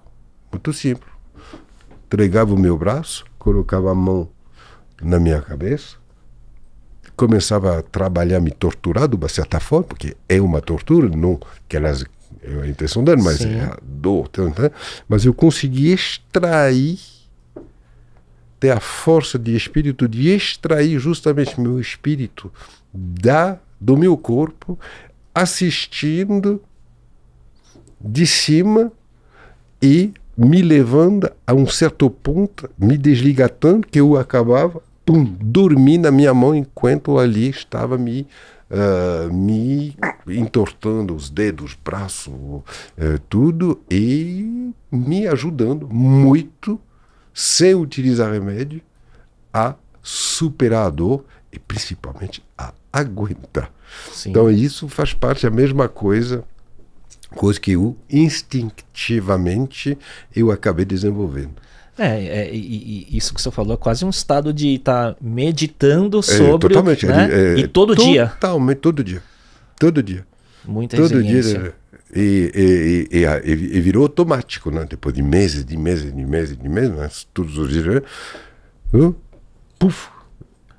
Speaker 1: Muito simples. Entregava o meu braço, colocava a mão na minha cabeça, começava a trabalhar, me torturar de uma certa forma, porque é uma tortura, não que elas é a intenção dela, mas
Speaker 2: Sim.
Speaker 1: é a dor, tá, tá? mas eu consegui extrair ter a força de espírito de extrair justamente meu espírito da do meu corpo, assistindo de cima e me levando a um certo ponto, me desligatando, que eu acabava, pum, dormir na minha mão enquanto ali estava me ah, me entortando os dedos, braço, eh, tudo, e me ajudando muito, sem utilizar remédio, a superar a dor e principalmente a aguentar.
Speaker 2: Sim.
Speaker 1: Então isso faz parte da mesma coisa, coisa que eu instinctivamente eu acabei desenvolvendo.
Speaker 2: É, é, e, e isso que você falou é quase um estado de estar meditando sobre.
Speaker 1: totalmente.
Speaker 2: né?
Speaker 1: É,
Speaker 2: e todo dia.
Speaker 1: Totalmente, todo dia. Todo dia.
Speaker 2: Muita
Speaker 1: Todo dia. E, e, e, e, virou automático, né? Depois de meses, de meses, de meses, de meses, né? todos os dias. uh, Puf,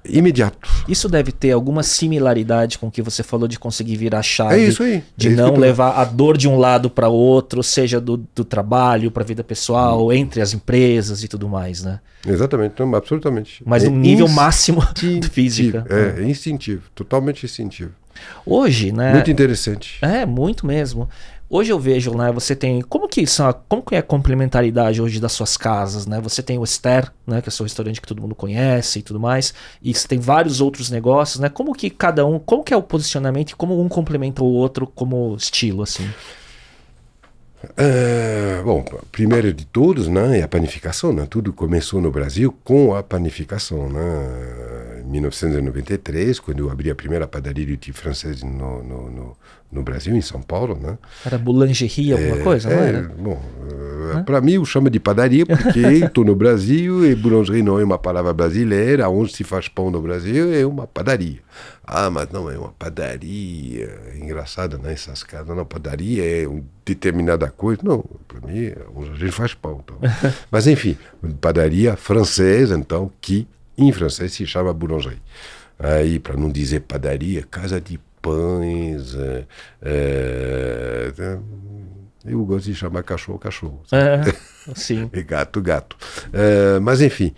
Speaker 1: imediato.
Speaker 2: Isso deve ter alguma similaridade com o que você falou de conseguir virar a chave.
Speaker 1: É isso aí.
Speaker 2: De
Speaker 1: é isso
Speaker 2: não
Speaker 1: tô-
Speaker 2: levar a dor de um lado para outro, seja do, do trabalho para a vida pessoal, entre as empresas e tudo mais, né?
Speaker 1: Exatamente, não, absolutamente.
Speaker 2: Mas
Speaker 1: É
Speaker 2: no nível máximo de física.
Speaker 1: É, é instintivo, totalmente instintivo.
Speaker 2: Hoje, né?
Speaker 1: Muito interessante.
Speaker 2: É, muito mesmo. Hoje eu vejo, né, você tem, como que são, como que é a complementaridade hoje das suas casas, né? Você tem o Ester, né, que é o seu restaurante que todo mundo conhece e tudo mais, e você tem vários outros negócios, né? Como que cada um, como que é o posicionamento e como um complementa o outro como estilo, assim?
Speaker 1: É, bom, primeiro de todos, né, é a panificação. Né? Tudo começou no Brasil com a panificação. Né? Em 1993, quando eu abri a primeira padaria de francês no, no, no, no Brasil, em São Paulo. Né?
Speaker 2: Era boulangerie, alguma coisa, não
Speaker 1: É,
Speaker 2: era?
Speaker 1: bom, para mim eu chamo de padaria porque estou no Brasil e boulangerie não é uma palavra brasileira. Onde se faz pão no Brasil é uma padaria. Ah, mas não é uma padaria. É engraçado, né? Essas casas. Não, padaria é uma determinada coisa. Não, para mim, é onde a gente faz pão. Então. mas enfim, padaria francesa, então, que em francês se chama boulangerie. Aí, para não dizer padaria, casa de pães. é, é, é, eu gosto de chamar cachorro, cachorro.
Speaker 2: É, sim.
Speaker 1: E gato, gato. Eh, mas enfim.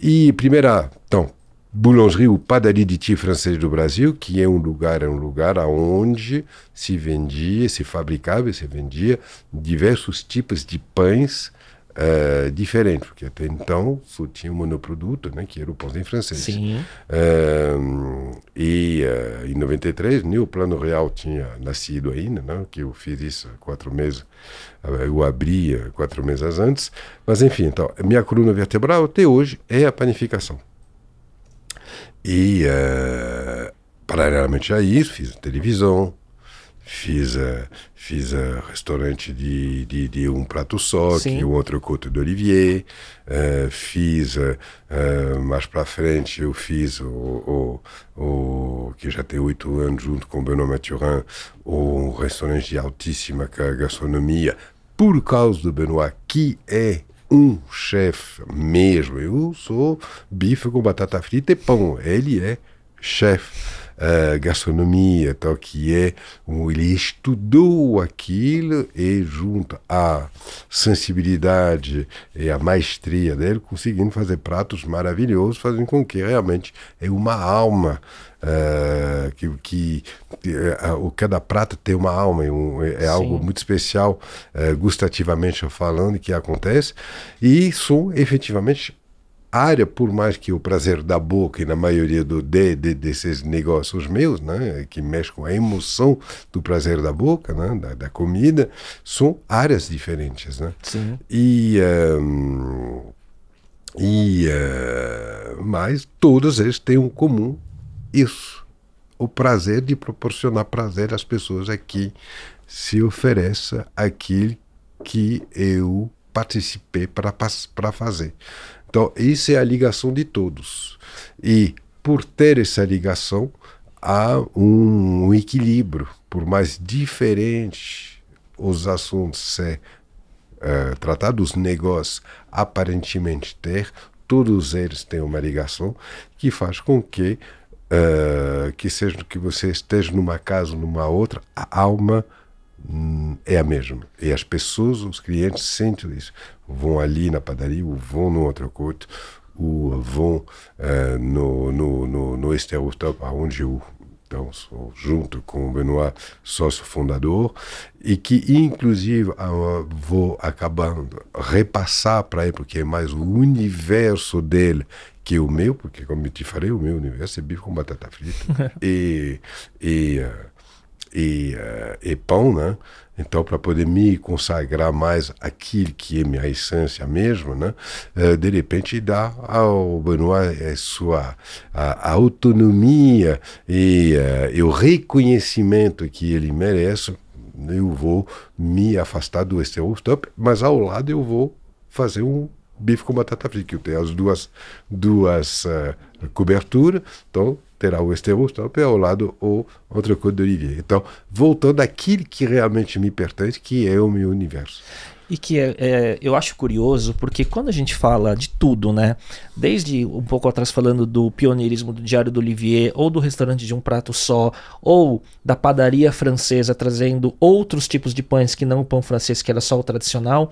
Speaker 1: E primeira, então, boulangerie ou padaria de tia francês do Brasil, que é um lugar, é um lugar aonde se vendia, se fabricava e se vendia diversos tipos de pães eh, diferentes, porque até então só tinha um monoproduto, né, que era o pãozinho francês.
Speaker 2: Sim.
Speaker 1: Eh, e eh, em 93, nem o Plano Real tinha nascido ainda, né, que eu fiz isso quatro meses, eu abri quatro meses antes. Mas enfim, então, minha coluna vertebral até hoje é a panificação. E, paralelamente a isso, fiz televisão, fiz, eh, fiz eh, restaurante de, de, de um prato só,
Speaker 2: Sim.
Speaker 1: que o outro Côte d'Olivier, eh, fiz, eh, eh, mais para frente, eu fiz o, o, o, que já tem oito anos, junto com o Benoît Mathurin, um restaurante de altíssima gastronomia, por causa do Benoît, que é um chefe mesmo. Eu sou bife com batata frita e pão. Ele é chefe. Gastronomia, tal que é, um, ele estudou aquilo e junto à sensibilidade e à maestria dele, conseguindo fazer pratos maravilhosos, fazendo com que realmente é uma alma eh, que, que o cada prato tem uma alma, é, um- é algo
Speaker 2: Sim.
Speaker 1: muito especial, eh, gustativamente falando, que acontece, e são efetivamente área, por mais que o prazer da boca e na maioria do, de, de- desses negócios meus, né, que mexem com a emoção do prazer da boca, né, da, da comida, são áreas diferentes, né?
Speaker 2: Sim.
Speaker 1: E, ehm, e eh, mas todos eles têm um comum isso, o prazer de proporcionar prazer às pessoas aqui se ofereça aquilo que eu participei para para fazer. Então, isso é a ligação de todos. E por ter essa ligação, há um, um equilíbrio. Por mais diferentes os assuntos ser eh, tratados, os negócios aparentemente ter, todos eles têm uma ligação que faz com que eh, que seja que você esteja numa casa ou numa outra, a alma hum, é a mesma. E as pessoas, os clientes sentem isso. Vão ali na padaria, ou vão no outro corte, ou vão eh, no, no, no, no este rooftop, onde eu então, sou junto com o Benoit, sócio fundador, e que, inclusive, ah, vou acabando repassar para ele, porque é mais o universo dele que o meu, porque, como eu te falei, o meu universo é bife com batata frita e, e, ah, e, eh, e pão, né? Então, para poder me consagrar mais aquilo que é minha essência mesmo, né? Eh, de repente, dá ao Benoit a sua a, a autonomia e, eh, e o reconhecimento que ele merece. Eu vou me afastar do Stop, mas ao lado eu vou fazer um bife com batata frita, que tenho as duas, duas uh, coberturas, então terá o Westeros, então, e ao lado o entrecôte de Olivier. Então, voltando àquilo que realmente me pertence, que é o meu universo.
Speaker 2: E que é, é, eu acho curioso, porque quando a gente fala de tudo, né? Desde um pouco atrás falando do pioneirismo do Diário do Olivier, ou do restaurante de um prato só, ou da padaria francesa trazendo outros tipos de pães que não o pão francês, que era só o tradicional,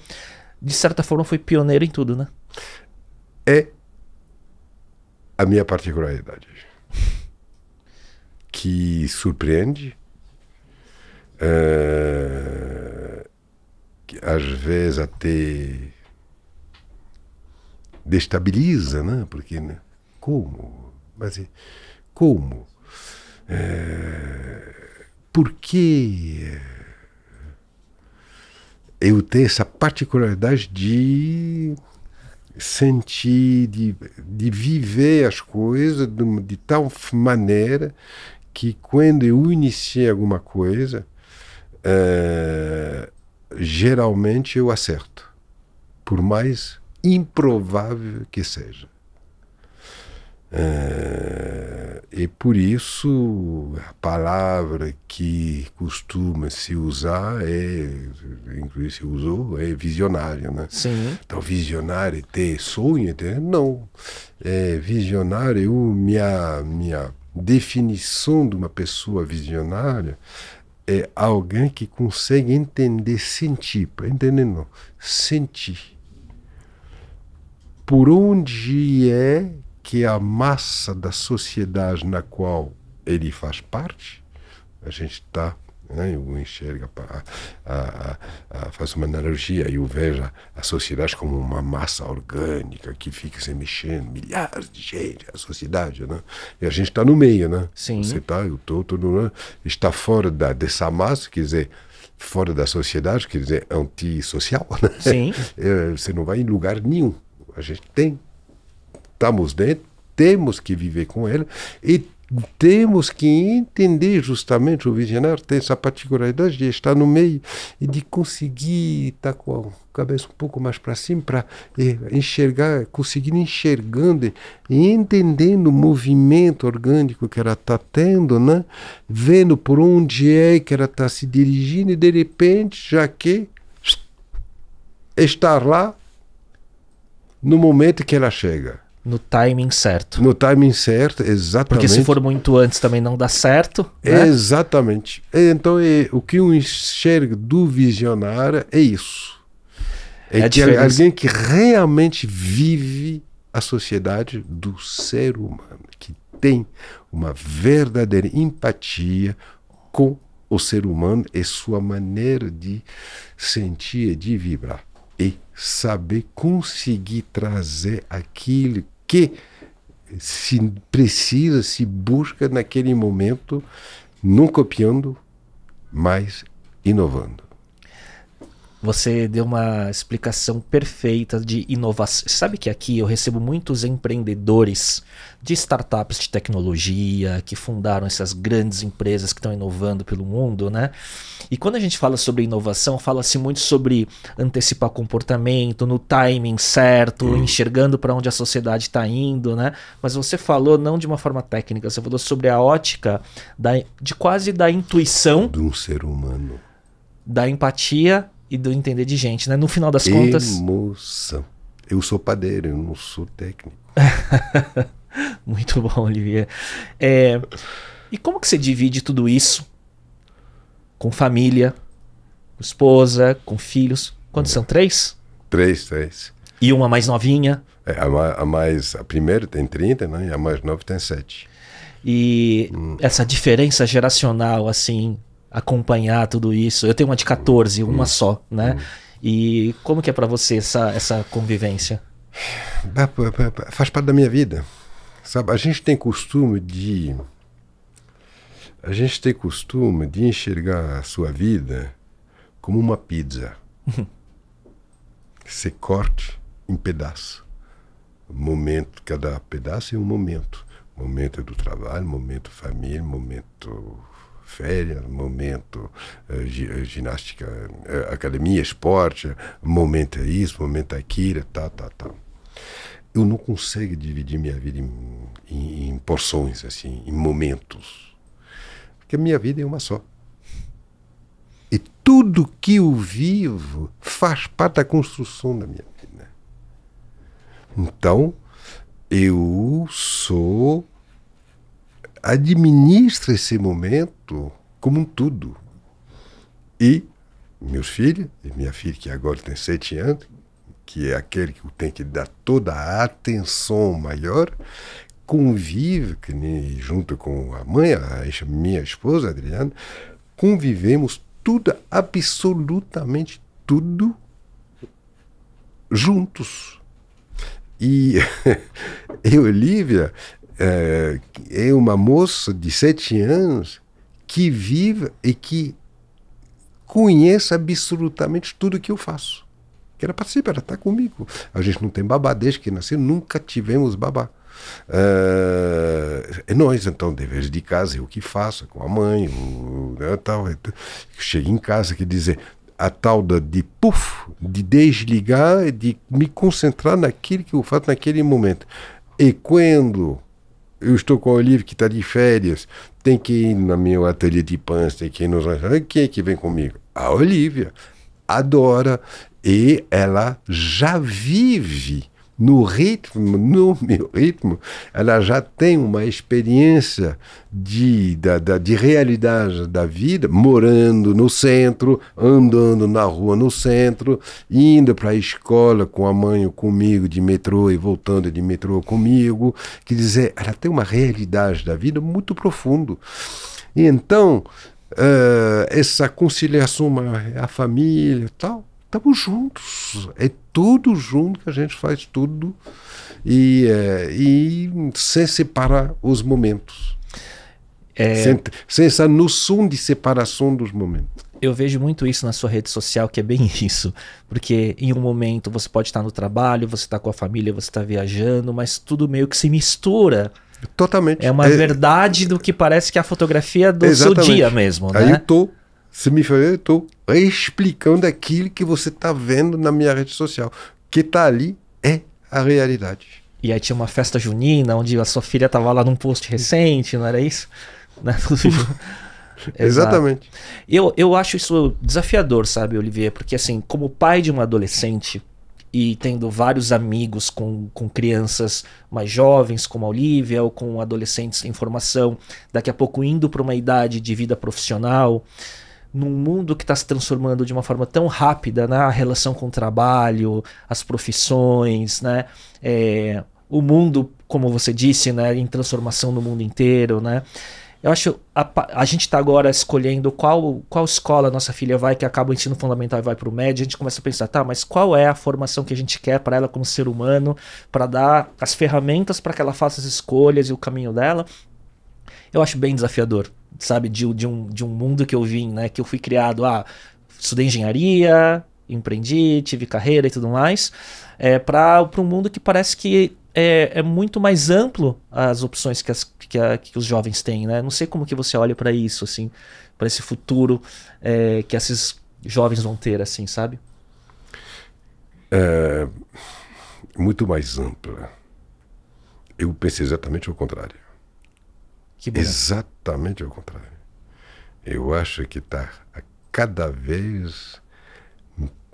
Speaker 2: de certa forma foi pioneiro em tudo, né?
Speaker 1: É a minha particularidade. Que surpreende. Uh, que às vezes até destabiliza, né? Porque né? como? Mas como? É, por que eu tenho essa particularidade de sentir, de, de viver as coisas de, de tal maneira que quando eu iniciei alguma coisa, é, geralmente eu acerto, por mais improvável que seja. É, e por isso a palavra que costuma se usar é, inclusive se usou, é visionário, né?
Speaker 2: Sim.
Speaker 1: Então visionário é ter sonho, ter, não. É, visionário, minha minha definição de uma pessoa visionária é alguém que consegue entender, sentir, para entender não, sentir. Por onde é que a massa da sociedade na qual ele faz parte, a gente está né? Eu enxergo, a, a, a, faço uma analogia, eu vejo a, sociedade como uma massa orgânica que fica se mexendo, milhares de gente, a sociedade, né? E a gente está no meio, né?
Speaker 2: Sim.
Speaker 1: Você está, eu estou, todo né? está fora da, dessa massa, quer dizer, fora da sociedade, quer dizer, antissocial, né?
Speaker 2: Sim.
Speaker 1: É, você não vai em lugar nenhum. A gente tem, estamos dentro, temos que viver com ela e temos que entender justamente o visionário tem essa particularidade de estar no meio e de conseguir estar com a cabeça um pouco mais para cima para eh, enxergar, conseguir enxergando e entendendo o movimento orgânico que ela está tendo, né? vendo por onde é que ela está se dirigindo e de repente, já que estar lá no momento que ela chega.
Speaker 2: No timing certo.
Speaker 1: No timing certo, exatamente.
Speaker 2: Porque se for muito antes também não dá certo. Né?
Speaker 1: Exatamente. Então, é, o que eu enxergo do visionário é isso. É, é que alguém que realmente vive a sociedade do ser humano, que tem uma verdadeira empatia com o ser humano e sua maneira de sentir, de vibrar e saber conseguir trazer aquilo que se precisa, se busca naquele momento, não copiando, mas inovando.
Speaker 2: Você deu uma explicação perfeita de inovação. Sabe que aqui eu recebo muitos empreendedores de startups de tecnologia que fundaram essas grandes empresas que estão inovando pelo mundo, né? E quando a gente fala sobre inovação, fala-se muito sobre antecipar comportamento, no timing certo, hum. enxergando para onde a sociedade está indo, né? Mas você falou não de uma forma técnica, você falou sobre a ótica da, de quase da intuição
Speaker 1: de um ser humano,
Speaker 2: da empatia e do entender de gente, né? No final das contas.
Speaker 1: Emoção. Eu sou padeiro, eu não sou técnico.
Speaker 2: Muito bom, Olivier. É, e como que você divide tudo isso com família, com esposa, com filhos? Quantos são? Três?
Speaker 1: Três, três.
Speaker 2: E uma mais novinha?
Speaker 1: É, a, a, mais, a primeira tem 30, né? E a mais nova tem 7.
Speaker 2: E hum. essa diferença geracional, assim, acompanhar tudo isso. Eu tenho uma de 14, uma hum. só, né? Hum. E como que é para você essa, essa convivência?
Speaker 1: Faz parte da minha vida. Sabe, a gente tem costume de a gente tem costume de enxergar a sua vida como uma pizza. Você corte em pedaço. Momento, cada pedaço é um momento. Momento do trabalho, momento família, momento férias, momento uh, ginástica, uh, academia, esporte, momento isso, momento aquilo, tal, tal, tal. Eu não consigo dividir minha vida em, em, em porções, assim, em momentos. Porque a minha vida é uma só. E tudo que eu vivo faz parte da construção da minha vida. Então, eu sou administra esse momento como um tudo. E meus filhos, e minha filha que agora tem sete anos, que é aquele que tem que dar toda a atenção maior, convive, que nem, junto com a mãe, a minha esposa, Adriana, convivemos tudo, absolutamente tudo, juntos. E eu, Olivia, é, é uma moça de sete anos que vive e que conhece absolutamente tudo que eu faço. Que ela participa, ela está comigo. A gente não tem babá desde que nasceu, nunca tivemos babá. Uh, nós, então, deveres de casa, eu que faço com a mãe, o, né, tal. Chego em casa, quer dizer, a tal de puff, de desligar, de me concentrar naquilo que eu faço naquele momento. E quando eu estou com a Olivia que está de férias, tem que ir no meu ateliê de pães, tem que ir nos Quem é que vem comigo? A Olivia. Adora e ela já vive no ritmo, no meu ritmo, ela já tem uma experiência de, da, da, de realidade da vida, morando no centro, andando na rua no centro, indo para a escola com a mãe comigo de metrô e voltando de metrô comigo. Quer dizer, ela tem uma realidade da vida muito profundo. E então, uh, essa conciliação, a família tal, estamos juntos. É tudo junto que a gente faz tudo e, é, e sem separar os momentos. É... Sem, sem essa noção de separação dos momentos.
Speaker 2: Eu vejo muito isso na sua rede social, que é bem isso. Porque em um momento você pode estar no trabalho, você está com a família, você está viajando, mas tudo meio que se mistura.
Speaker 1: Totalmente.
Speaker 2: É uma é... verdade do que parece que é a fotografia do Exatamente. seu dia mesmo, né?
Speaker 1: Aí eu tô se me for, eu estou explicando aquilo que você está vendo na minha rede social. O que está ali é a realidade.
Speaker 2: E aí tinha uma festa junina onde a sua filha estava lá num post recente, não era isso? Né?
Speaker 1: Exatamente.
Speaker 2: Eu, eu acho isso desafiador, sabe, Olivier? Porque, assim, como pai de uma adolescente e tendo vários amigos com, com crianças mais jovens, como a Olivia, ou com adolescentes em formação, daqui a pouco indo para uma idade de vida profissional num mundo que está se transformando de uma forma tão rápida, né? a relação com o trabalho, as profissões, né? É, o mundo, como você disse, né? em transformação no mundo inteiro. Né? Eu acho a, a gente está agora escolhendo qual, qual escola nossa filha vai, que acaba o ensino fundamental e vai para o médio. A gente começa a pensar, tá, mas qual é a formação que a gente quer para ela como ser humano, para dar as ferramentas para que ela faça as escolhas e o caminho dela. Eu acho bem desafiador sabe, de, de, um, de um mundo que eu vim, né? Que eu fui criado, ah, estudei engenharia, empreendi, tive carreira e tudo mais, é, para um mundo que parece que é, é, muito mais amplo as opções que, as, que, a, que, os jovens têm, né? Não sei como que você olha para isso, assim, para esse futuro é, que esses jovens vão ter, assim, sabe?
Speaker 1: É muito mais ampla. Eu pensei exatamente o contrário. Exatamente ao contrário. Eu acho que está cada vez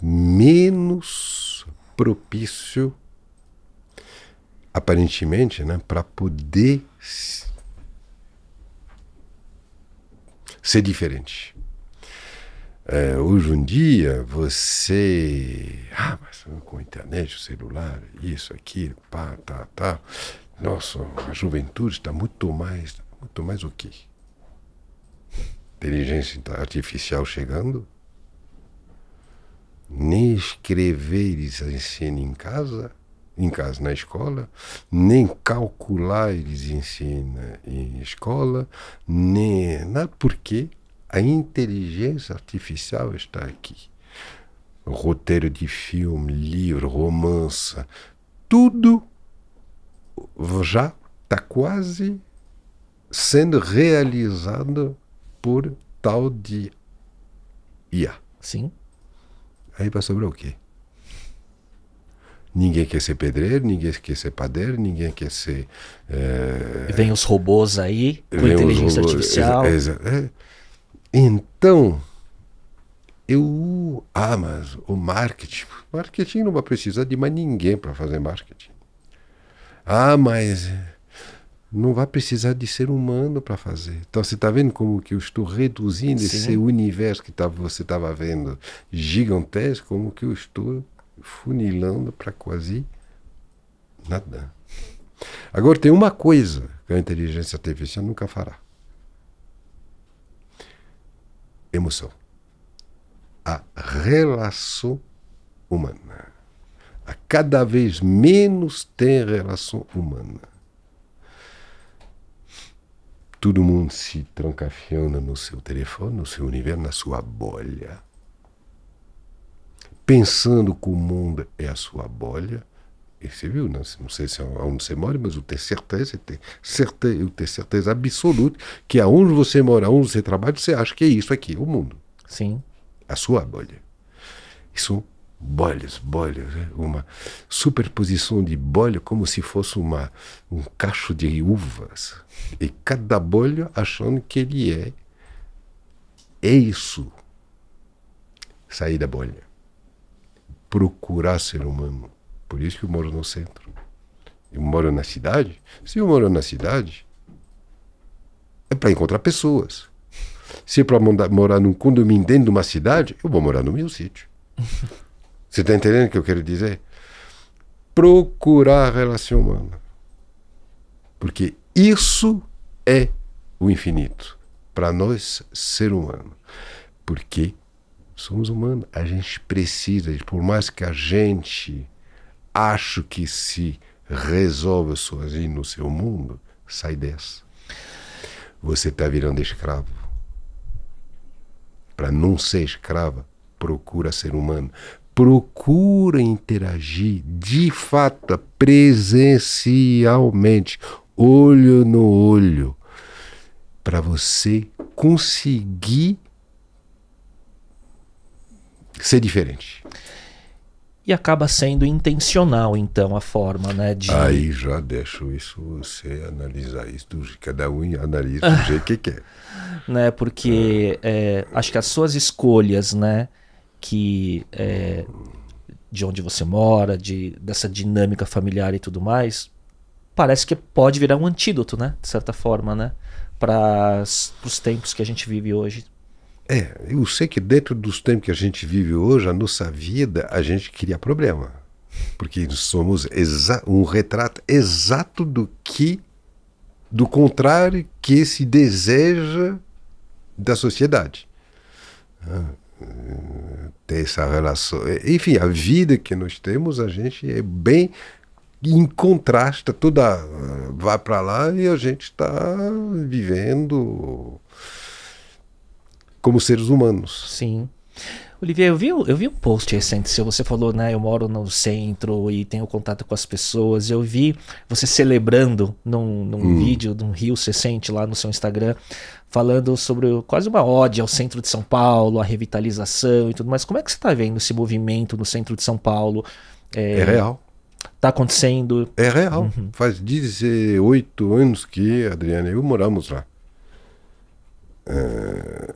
Speaker 1: menos propício, aparentemente, né, para poder ser diferente. É, hoje em dia, você. Ah, mas com internet, o celular, isso, aquilo, pá, tá, tá. Nossa, a juventude está muito mais muito mais o quê? Inteligência artificial chegando? Nem escrever eles ensinam em casa, em casa na escola, nem calcular eles ensinam em escola, nem nada, porque a inteligência artificial está aqui. Roteiro de filme, livro, romance, tudo já está quase sendo realizado por tal de IA.
Speaker 2: Sim.
Speaker 1: Aí vai sobrar o quê? Ninguém quer ser pedreiro, ninguém quer ser padeiro, ninguém quer ser.
Speaker 2: E vem os robôs aí, com
Speaker 1: vem
Speaker 2: inteligência
Speaker 1: robôs-
Speaker 2: artificial.
Speaker 1: exa- exa- é. Então, eu. Ah, mas o marketing. Marketing não vai precisar de mais ninguém para fazer marketing. Ah, mas não vai precisar de ser humano para fazer. Então você está vendo como que eu estou reduzindo
Speaker 2: Sim.
Speaker 1: esse universo que tá, você estava vendo gigantesco, como que eu estou funilando para quase nada. Agora tem uma coisa que a inteligência artificial nunca fará. Emoção. A relação humana. A cada vez menos tem relação humana. Todo mundo se trancafiona no seu telefone, no seu universo, na sua bolha. Pensando que o mundo é a sua bolha. E você viu, né? não sei se é onde você mora, mas eu tenho certeza, eu tenho certeza, eu tenho certeza absoluta que aonde você mora, aonde você trabalha, você acha que é isso aqui, o mundo
Speaker 2: Sim.
Speaker 1: a sua bolha. E bolhas, bolhas, né? uma superposição de bolha como se fosse uma, um cacho de uvas. E cada bolha achando que ele é. É isso. Sair da bolha. Procurar ser humano. Por isso que eu moro no centro. Eu moro na cidade. Se eu moro na cidade, é para encontrar pessoas. Se é para morar num condomínio dentro de uma cidade, eu vou morar no meu sítio. Você está entendendo o que eu quero dizer? Procurar a relação humana. Porque isso é o infinito. Para nós, ser humano. Porque somos humanos. A gente precisa, por mais que a gente ache que se resolve sozinho no seu mundo, sai dessa. Você está virando escravo para não ser escrava, procura ser humano. Procura interagir de fato, presencialmente, olho no olho, para você conseguir ser diferente.
Speaker 2: E acaba sendo intencional, então, a forma, né? De...
Speaker 1: Aí já deixo isso você analisar isso, do- cada um analisa do jeito que quer.
Speaker 2: né? Porque é, acho que as suas escolhas, né? Que é, de onde você mora, de, dessa dinâmica familiar e tudo mais, parece que pode virar um antídoto, né? De certa forma, né? Para os tempos que a gente vive hoje.
Speaker 1: É, eu sei que dentro dos tempos que a gente vive hoje, a nossa vida, a gente cria problema. Porque somos um retrato exato do que, do contrário que se deseja da sociedade. Ah, Ter essa relação. Enfim, a vida que nós temos, a gente é bem em contraste, toda vai para lá e a gente está vivendo como seres humanos.
Speaker 2: Sim. Olivier, eu vi, eu vi um post recente seu, você falou, né, eu moro no centro e tenho contato com as pessoas, eu vi você celebrando num, num vídeo, num rio recente lá no seu Instagram, falando sobre quase uma ode ao centro de São Paulo, a revitalização e tudo mais. Como é que você está vendo esse movimento no centro de São Paulo?
Speaker 1: É, real.
Speaker 2: Tá acontecendo?
Speaker 1: É real. Faz 18 anos que Adriana e eu moramos lá. Eh,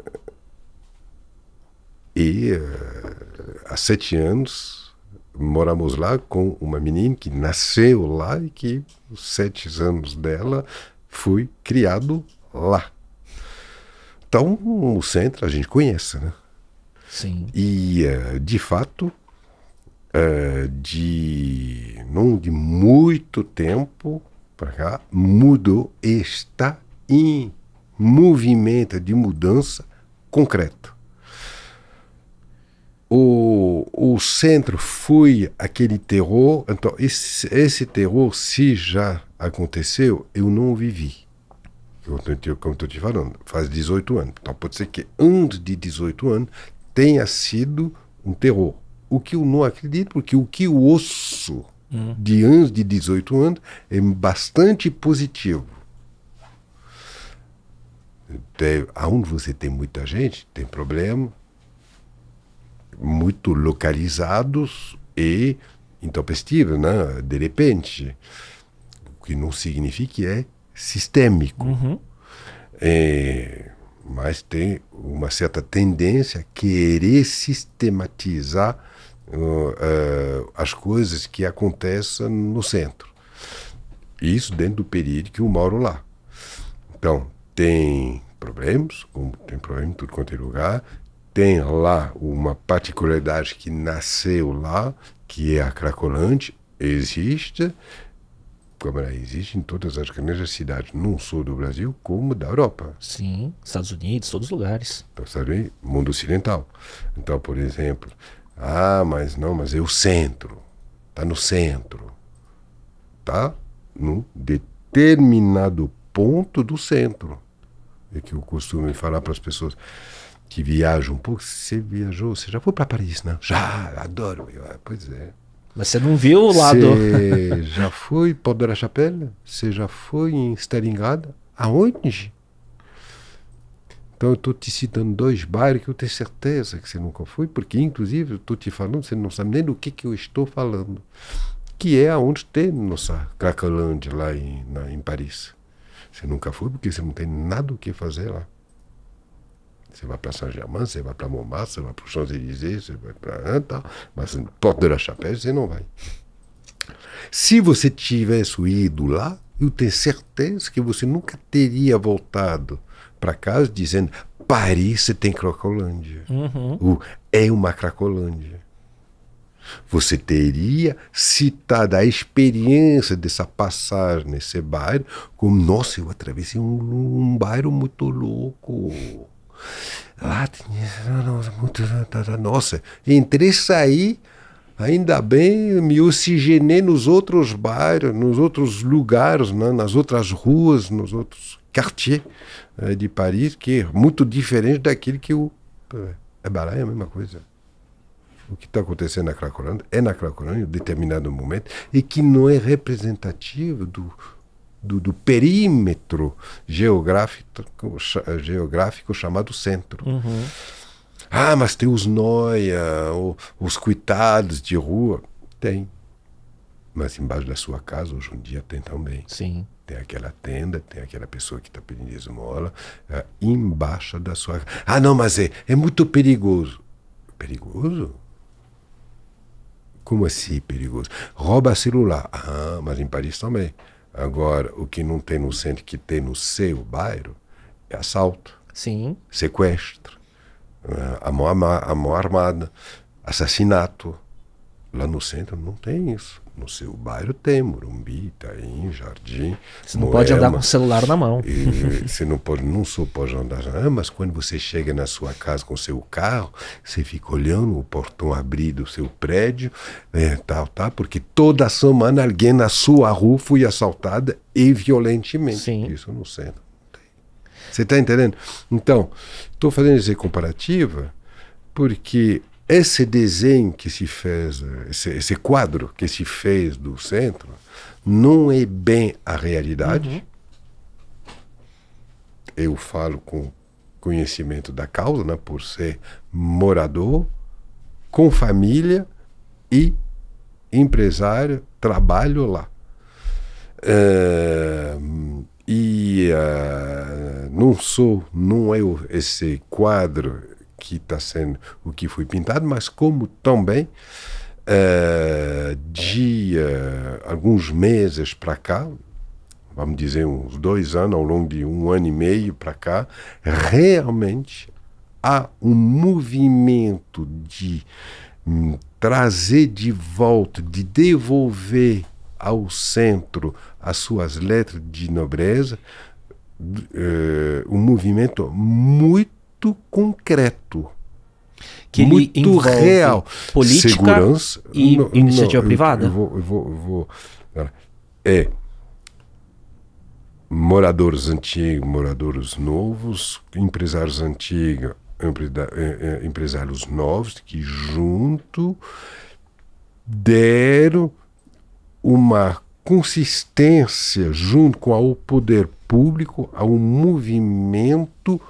Speaker 1: e eh, há sete anos moramos lá com uma menina que nasceu lá e que os sete anos dela foi criado lá. Então, o centro a gente conhece, né?
Speaker 2: Sim.
Speaker 1: E, eh, de fato, eh, de não de muito tempo para cá, mudou e está em movimento de mudança concreto. O, o centro foi aquele terror, então esse, esse terror, se já aconteceu, eu não vivi. Eu Como estou te falando, faz 18 anos. Então pode ser que antes de 18 anos tenha sido um terror. O que eu não acredito, porque o que eu ouço de antes de 18 anos é bastante positivo. Tem, aonde você tem muita gente, tem problema muito localizados e intempestivos, né? de repente. O que não significa que é sistêmico. É, mas tem uma certa tendência a querer sistematizar uh, uh, as coisas que acontecem no centro. Isso dentro do período que eu moro lá. Então, tem problemas, como tem problema em tudo quanto é lugar. Tem lá uma particularidade que nasceu lá, que é a Cracolândia, existe, como ela existe em todas as grandes cidades, não só do Brasil, como da Europa.
Speaker 2: Sim, Estados Unidos, todos os lugares.
Speaker 1: Então, sabe, mundo ocidental. Então, por exemplo, ah, mas não, mas é o centro. Está no centro. Está num determinado ponto do centro. É que eu costumo falar para as pessoas que viajam um pouco. Você viajou, você já foi para Paris, não? Já, adoro. Eu, ah, pois é.
Speaker 2: Mas você não viu o lado.
Speaker 1: Você já foi Porte de la Chapelle? Você já foi em Stalingrado? Aonde? Então eu estou te citando dois bairros que eu tenho certeza que você nunca foi, porque inclusive eu estou te falando, você não sabe nem do que, que eu estou falando. Que é aonde tem nossa Cracolândia lá em, na, em Paris. Você nunca foi porque você não tem nada o que fazer lá. Você vai para Saint-Germain, você vai para Montmartre, você vai para Champs-Élysées, você vai para. Tá, mas Porte de la Chapelle você não vai. Se você tivesse ido lá, eu tenho certeza que você nunca teria voltado para casa dizendo Paris você tem Cracolândia. O é uma Cracolândia. Você teria citado a experiência dessa passagem nesse bairro como, nossa, eu atravessei um, um bairro muito louco. Lá tinha, nossa, muito, nossa, entrei saí, ainda bem, me oxigenei nos outros bairros, nos outros lugares, né, nas outras ruas, nos outros quartiers eh, de Paris, que é muito diferente daquele que o. É lá é a mesma coisa. O que está acontecendo na Cracolândia é na Cracolândia, em determinado momento, e que não é representativo do, do, do perímetro geográfico, geográfico chamado centro. Ah, mas tem os noia, os coitados de rua. Tem. Mas embaixo da sua casa, hoje em dia, tem também.
Speaker 2: Sim.
Speaker 1: Tem aquela tenda, tem aquela pessoa que está pedindo esmola, é, embaixo da sua Ah, não, mas é, é muito perigoso. Perigoso? Como assim perigoso? Rouba celular. Ah, mas em Paris também. Agora, o que não tem no centro, que tem no seu bairro, é assalto,
Speaker 2: Sim.
Speaker 1: sequestro, eh, a mão, a mão armada, assassinato. Lá no centro não tem isso. No seu bairro tem, Morumbi, Itaim, Jardim.
Speaker 2: Você não pode andar
Speaker 1: Moema.
Speaker 2: com o celular na mão.
Speaker 1: E você não pode, não só pode andar, mas quando você chega na sua casa com seu carro, você fica olhando o portão abrido do seu prédio, é, tal, tal, porque toda semana alguém na sua rua foi assaltada e violentemente.
Speaker 2: Sim.
Speaker 1: Isso no centro. não tem. Você está entendendo? Então, estou fazendo essa comparativa porque esse desenho que se fez, esse, esse quadro que se fez do centro, não é bem a realidade. Eu falo com conhecimento da causa, né, por ser morador, com família e empresário, trabalho lá. Eh, e eh, não sou, não é esse quadro que está sendo o que foi pintado, mas como também eh, de eh, alguns meses para cá, vamos dizer uns dois anos, ao longo de um ano e meio para cá, realmente há um movimento de hum, trazer de volta, de devolver ao centro as suas letras de nobreza, eh, um movimento muito concreto.
Speaker 2: Que
Speaker 1: muito real.
Speaker 2: política
Speaker 1: Segurança,
Speaker 2: e
Speaker 1: não,
Speaker 2: iniciativa
Speaker 1: não, eu-
Speaker 2: privada?
Speaker 1: Eu vou, eu vou, eu vou- é moradores antigos, moradores novos, empresários antigos, eh, eh, empresários novos que junto deram uma consistência junto com o poder público a um movimento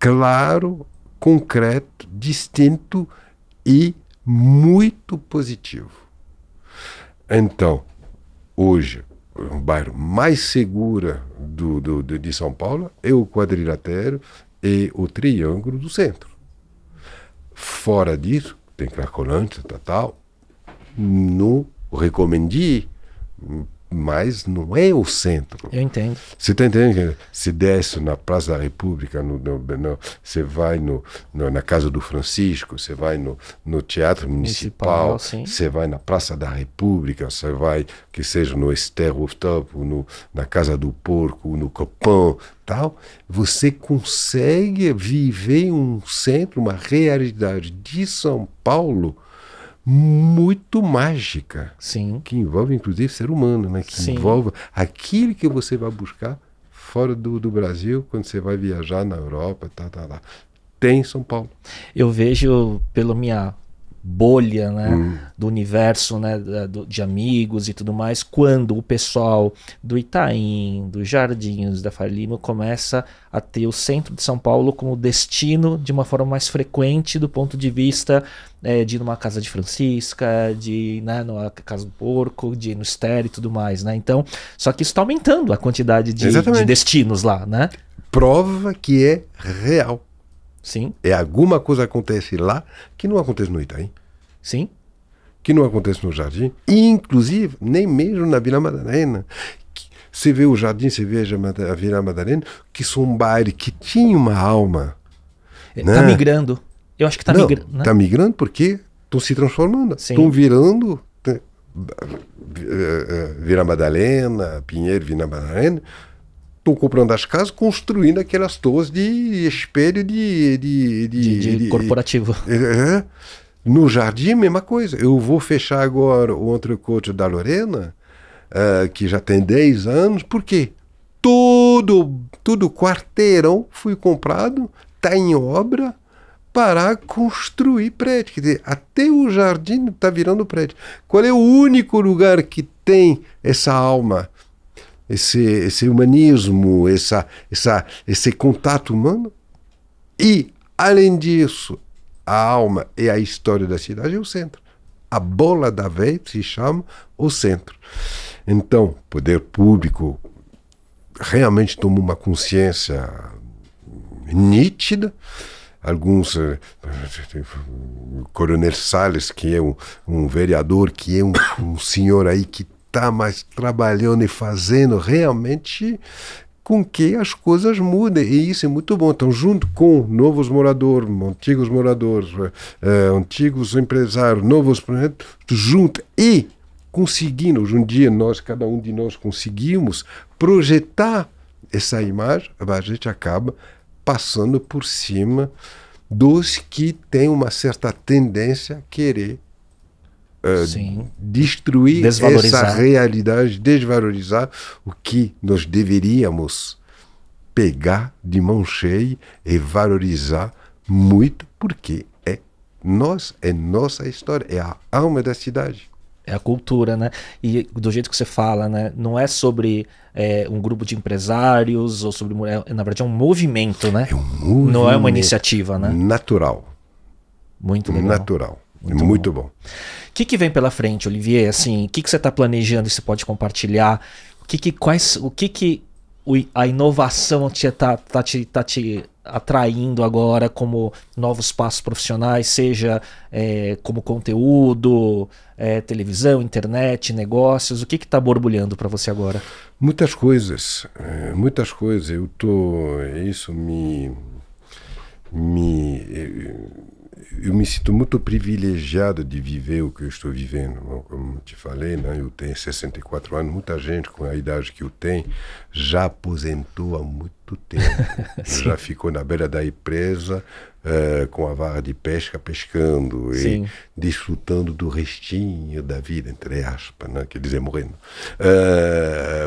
Speaker 1: claro, concreto, distinto e muito positivo. Então, hoje, o bairro mais seguro do, do, de São Paulo é o quadrilatero e o triângulo do centro. Fora disso, tem Cracolândia, tal, tal, não recomendei, mas não é o centro.
Speaker 2: Eu entendo.
Speaker 1: Você está entendendo? que Se desce na Praça da República, no, no- no- você vai no, no- na Casa do Francisco, você vai no, no Teatro Municipal,
Speaker 2: Municipal,
Speaker 1: você vai na Praça da República, você vai, que seja no Esther Rooftop, no, na Casa do Porco, no Copan, tal, você consegue viver um centro, uma realidade de São Paulo muito mágica
Speaker 2: Sim.
Speaker 1: que envolve inclusive ser humano, né? que
Speaker 2: Sim.
Speaker 1: envolve aquilo que você vai buscar fora do, do Brasil quando você vai viajar na Europa, tá, tá, tá. tem em São Paulo.
Speaker 2: Eu vejo pela minha bolha, né,
Speaker 1: Hum.
Speaker 2: do universo, né, de amigos e tudo mais, quando o pessoal do Itaim, dos Jardins, da Faria Lima começa a ter o centro de São Paulo como destino de uma forma mais frequente do ponto de vista eh, de ir numa casa de Francisca, de ir né, numa casa do porco, de ir no estéreo e tudo mais, né? Então, só que isso está aumentando a quantidade de, de destinos lá, né?
Speaker 1: Prova que é real.
Speaker 2: Sim,
Speaker 1: É alguma coisa acontece lá que não acontece no Itaim,
Speaker 2: sim,
Speaker 1: que não acontece no Jardim, inclusive nem mesmo na Vila Madalena. Você vê o Jardim, você vê a Vila Madalena, que são bairros que tinham uma alma.
Speaker 2: Está
Speaker 1: Né?
Speaker 2: migrando. Eu acho que está migrando. né?
Speaker 1: tá migrando porque estão se transformando. Estão virando. eh, eh, Vila Madalena, Pinheiro, Vila Madalena. Estão comprando as casas, construindo aquelas torres de espelho de. de,
Speaker 2: de, de corporativo.
Speaker 1: é, no jardim, mesma coisa. Eu vou fechar agora o entrecote da Lorena, eh, que já tem 10 anos, por quê? Todo, todo quarteirão foi comprado, está em obra para construir prédio. Quer dizer, até o jardim está virando prédio. Qual é o único lugar que tem essa alma, esse, esse humanismo, essa, essa, esse contato humano? E, além disso, a alma e a história da cidade é o centro. A bola da vez se chama o centro. Então, poder público realmente tomou uma consciência nítida. Alguns, eh, o Coronel Salles, que é um, um vereador, que é um, um senhor aí que está mais trabalhando e fazendo realmente com que as coisas mudem e isso é muito bom. Então, junto com novos moradores, antigos moradores, eh, eh, antigos empresários, novos projetos, junto e conseguindo, hoje um dia nós, cada um de nós conseguimos projetar essa imagem, a gente acaba passando por cima dos que têm uma certa tendência a querer
Speaker 2: Sim.
Speaker 1: destruir essa realidade, desvalorizar o que nós deveríamos pegar de mão cheia e valorizar muito, porque é nós, é nossa história, é a alma da cidade.
Speaker 2: É a cultura, né? E do jeito que você fala, né? Não é sobre é, um grupo de empresários ou sobre. É, na verdade, é um movimento, né?
Speaker 1: É um
Speaker 2: Não é uma
Speaker 1: movimento
Speaker 2: iniciativa, né?
Speaker 1: Natural,
Speaker 2: Muito legal.
Speaker 1: natural.
Speaker 2: Muito
Speaker 1: muito bom.
Speaker 2: O que, que vem pela frente, Olivier? Assim, o que, que você está planejando e você pode compartilhar? O que, que quais, o que que a inovação te tá, te, tá te atraindo agora como novos passos profissionais, seja é, como conteúdo, é, televisão, internet, negócios? O que está borbulhando para você agora?
Speaker 1: Muitas coisas, eh, muitas coisas. Eu tô, isso me, me, eu, me sinto muito privilegiado de viver o que eu estou vivendo. Como te falei, né, eu tenho 64 anos. Muita gente com a idade que eu tenho já aposentou há muito tempo. já ficou na beira da empresa eh, com a vara de pesca pescando
Speaker 2: Sim.
Speaker 1: e desfrutando do restinho da vida, entre aspas, né? quer dizer, morrendo.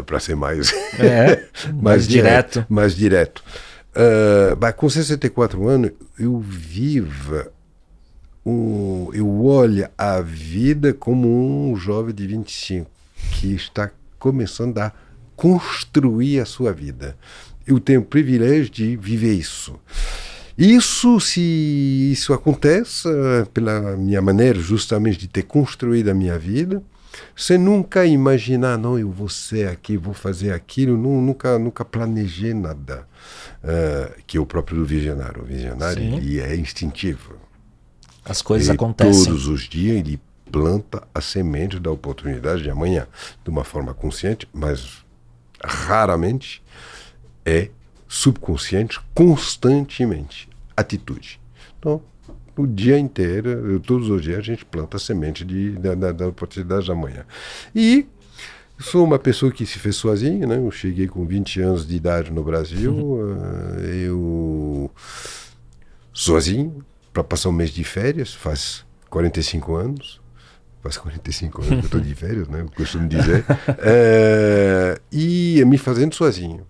Speaker 1: para ser mais,
Speaker 2: É, mais direto.
Speaker 1: Mais direto. Bah, com 64 anos, eu vivo, um, eu olho a vida como um jovem de 25. que está começando a construir a sua vida. Eu tenho o privilégio de viver isso. Isso, se isso acontece, pela minha maneira justamente de ter construído a minha vida, sem nunca imaginar, não, eu vou ser aqui, vou fazer aquilo, não, nunca, nunca planejei nada. Uh, que é o próprio do visionário. O visionário ele é instintivo.
Speaker 2: As coisas
Speaker 1: E
Speaker 2: acontecem.
Speaker 1: Todos os dias ele planta a semente da oportunidade de amanhã, de uma forma consciente, mas raramente é subconsciente, constantemente. Atitude. Então, o dia inteiro, todos os dias, a gente planta a semente de, da, da, da oportunidade de amanhã. E sou uma pessoa que se fez sozinha, né? Eu cheguei com 20 anos de idade no Brasil, eh, eu sozinho, para passar um mês de férias, faz 45 anos. Faz 45 anos que eu estou de férias, né? Eu costumo dizer. Eh, e me fazendo sozinho.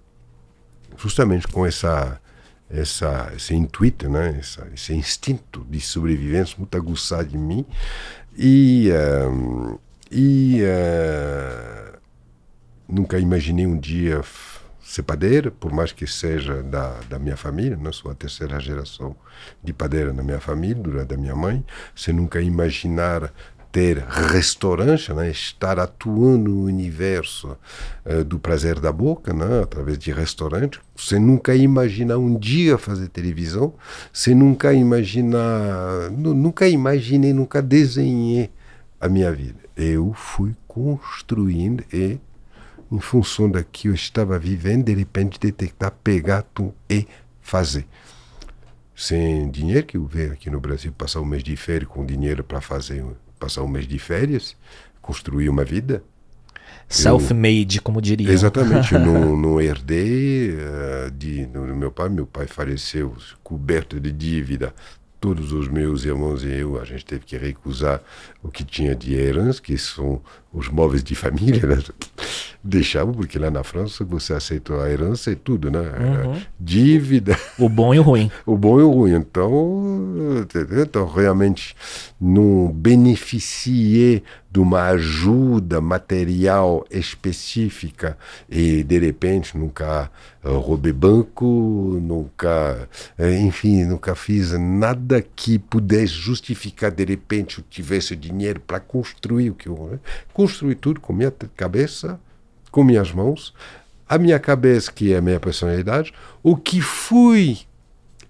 Speaker 1: Justamente com essa, essa, esse intuito, né? Essa, esse instinto de sobrevivência muito aguçado em mim. E, eh, e eh, nunca imaginei um dia ser padeiro, por mais que seja da, da minha família, né? sou a terceira geração de padeira na minha família, durante a minha mãe, sem nunca imaginar ter restaurante, né? estar atuando no universo eh, do prazer da boca, né? através de restaurante, sem nunca imaginar um dia fazer televisão, sem nunca imaginar, nu- nunca imaginei, nunca desenhei a minha vida. Eu fui construindo e em função da que eu estava vivendo, de repente detectar, pegar tudo e fazer. Sem dinheiro, que eu vejo aqui no Brasil, passar um mês de férias com dinheiro para fazer, passar um mês de férias, construir uma vida.
Speaker 2: Self-made, como diria.
Speaker 1: Exatamente, eu não, não herdei eh, de, do meu pai. Meu pai faleceu coberto de dívida. Todos os meus irmãos e eu, a gente teve que recusar o que tinha de herança, que são os móveis de família. Né? Deixava, porque lá na França você aceitou a herança e tudo, né? Era Dívida,
Speaker 2: O bom e o ruim.
Speaker 1: o bom e o ruim. Então, então realmente não beneficiei de uma ajuda material específica e de repente nunca eh, roubei banco, nunca, eh, enfim, nunca fiz nada que pudesse justificar de repente eu tivesse dinheiro para construir o que eu né? Construí tudo com minha cabeça, com minhas mãos, a minha cabeça que é a minha personalidade, o que fui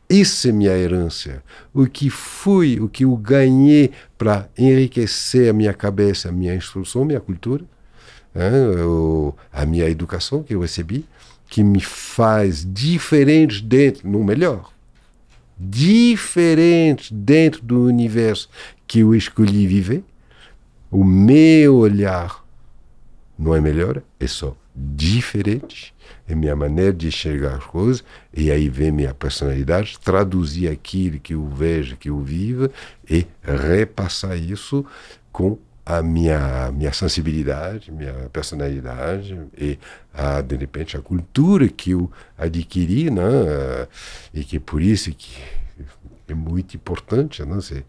Speaker 1: isso é minha herança. O que fui, o que eu ganhei para enriquecer a minha cabeça, a minha instrução, a minha cultura, hein, a minha educação que eu recebi, que me faz diferente dentro, não melhor, diferente dentro do universo que eu escolhi viver. O meu olhar não é melhor, é só diferente. É minha maneira de enxergar as coisas, e aí vem minha personalidade, traduzir aquilo que eu vejo, que eu vivo, e repassar isso com a minha, minha sensibilidade, minha personalidade, e a, de repente a cultura que eu adquiri, né? e que por isso que é muito importante né? Cê-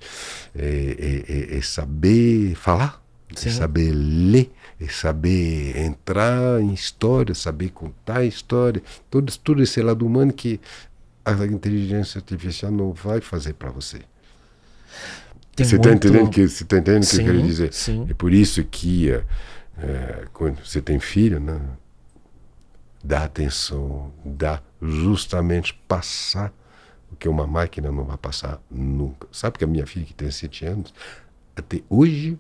Speaker 1: é, é- é- é saber falar, é saber ler, é saber entrar em história, saber contar história, todo, todo esse lado humano que a inteligência artificial não vai fazer para você.
Speaker 2: Tem
Speaker 1: você está
Speaker 2: muito-
Speaker 1: entendendo que você tá entendendo o que eu
Speaker 2: Sim,
Speaker 1: quero dizer?
Speaker 2: sim.
Speaker 1: É por isso que eh, quando você tem filho, né, dá atenção, dá justamente passar que uma máquina não vai passar nunca. Sabe que a minha filha que tem sete anos até hoje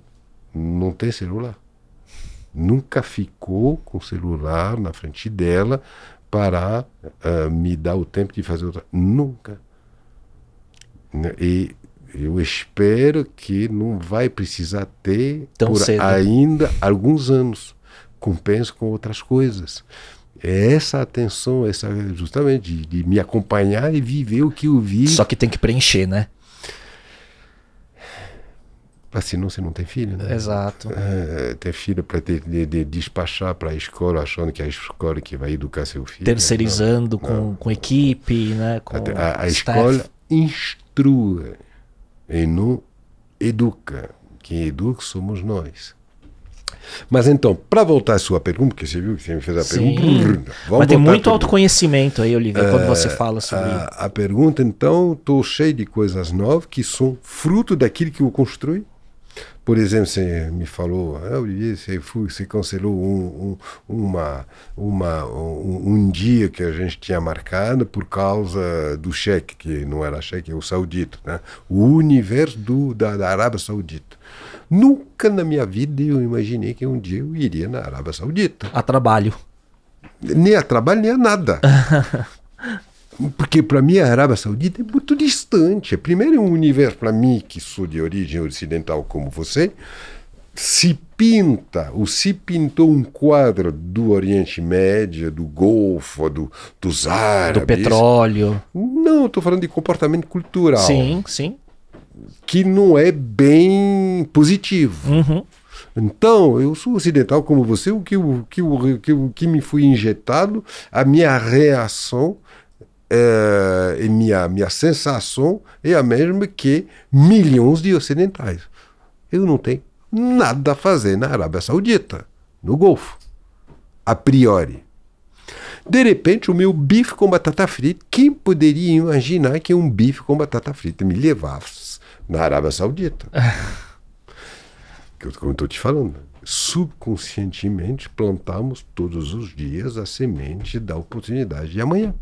Speaker 1: não tem celular. Nunca ficou com o celular na frente dela para ah, me dar o tempo de fazer outra. Nunca. Né? E eu espero que não vai precisar ter
Speaker 2: Tão
Speaker 1: por
Speaker 2: cedo.
Speaker 1: ainda alguns anos. Compensa com outras coisas. É essa atenção, essa justamente de, de me acompanhar e viver o que eu vi.
Speaker 2: Só que tem que preencher, né?
Speaker 1: Pra senão você não tem filho, né?
Speaker 2: Exato.
Speaker 1: É, ter filho para ter de, de despachar para a escola achando que é a escola que vai educar seu filho.
Speaker 2: Terceirizando
Speaker 1: Não,
Speaker 2: com,
Speaker 1: não.
Speaker 2: com equipe, né? Com
Speaker 1: A, a escola instrua e não educa. Quem educa somos nós. Mas então, para voltar à sua pergunta, porque você viu que você me fez a
Speaker 2: Sim.
Speaker 1: pergunta. vamos
Speaker 2: Mas tem muito autoconhecimento aí, Olivier, quando você fala sobre.
Speaker 1: A, a pergunta, então, estou cheio de coisas novas que são fruto daquilo que eu construí. Por exemplo, você me falou, ah, Olivier, você, foi, você cancelou um, um, uma, uma, um, um dia que a gente tinha marcado por causa do cheque, que não era cheque, é o saudita, né? o universo do, da, da Arábia Saudita. Nunca na minha vida eu imaginei que um dia eu iria na Arábia Saudita.
Speaker 2: A trabalho.
Speaker 1: Nem a trabalho, nem a nada. Porque para mim a Arábia Saudita é muito distante. Primeiro, é um universo para mim, que sou de origem ocidental como você, se pinta, ou se pintou um quadro do Oriente Médio, do Golfo, do, dos árabes.
Speaker 2: Do petróleo.
Speaker 1: Não, estou falando de comportamento cultural.
Speaker 2: Sim, sim.
Speaker 1: Que não é bem positivo.
Speaker 2: Uhum.
Speaker 1: Então, eu sou ocidental como você, o que, o, que, o, que, o que me foi injetado, a minha reação é, e minha, minha sensação é a mesma que milhões de ocidentais. Eu não tenho nada a fazer na Arábia Saudita, no Golfo, a priori. De repente, o meu bife com batata frita, quem poderia imaginar que um bife com batata frita me levasse na Arábia Saudita? que eu, estou te falando, subconscientemente plantamos todos os dias a semente da oportunidade de amanhã.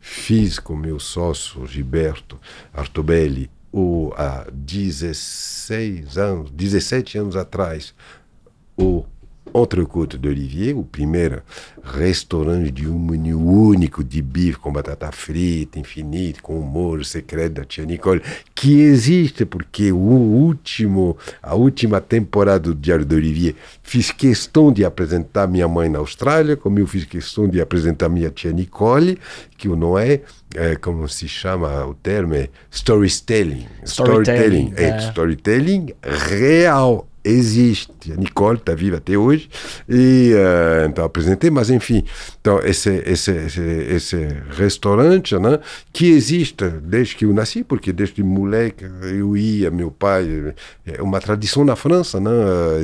Speaker 1: Fiz com meu sócio Gilberto Artobelli, o, há 16 anos, 17 anos atrás, o Entrecôte de Olivier, o primeiro restaurante de um menu único de bife com batata frita, infinito, com molho secreto da tia Nicole, que existe porque o último, a última temporada do Diário de Olivier fiz questão de apresentar minha mãe na Austrália, como eu fiz questão de apresentar minha tia Nicole, que não é, é como se chama o termo, é storytelling.
Speaker 2: Storytelling,
Speaker 1: é,
Speaker 2: é.
Speaker 1: storytelling real existe. A Nicole está viva até hoje e uh, então apresentei, mas enfim, então esse esse esse, esse restaurante, né, que existe desde que eu nasci, porque desde moleque eu ia, meu pai, é uma tradição na França, né,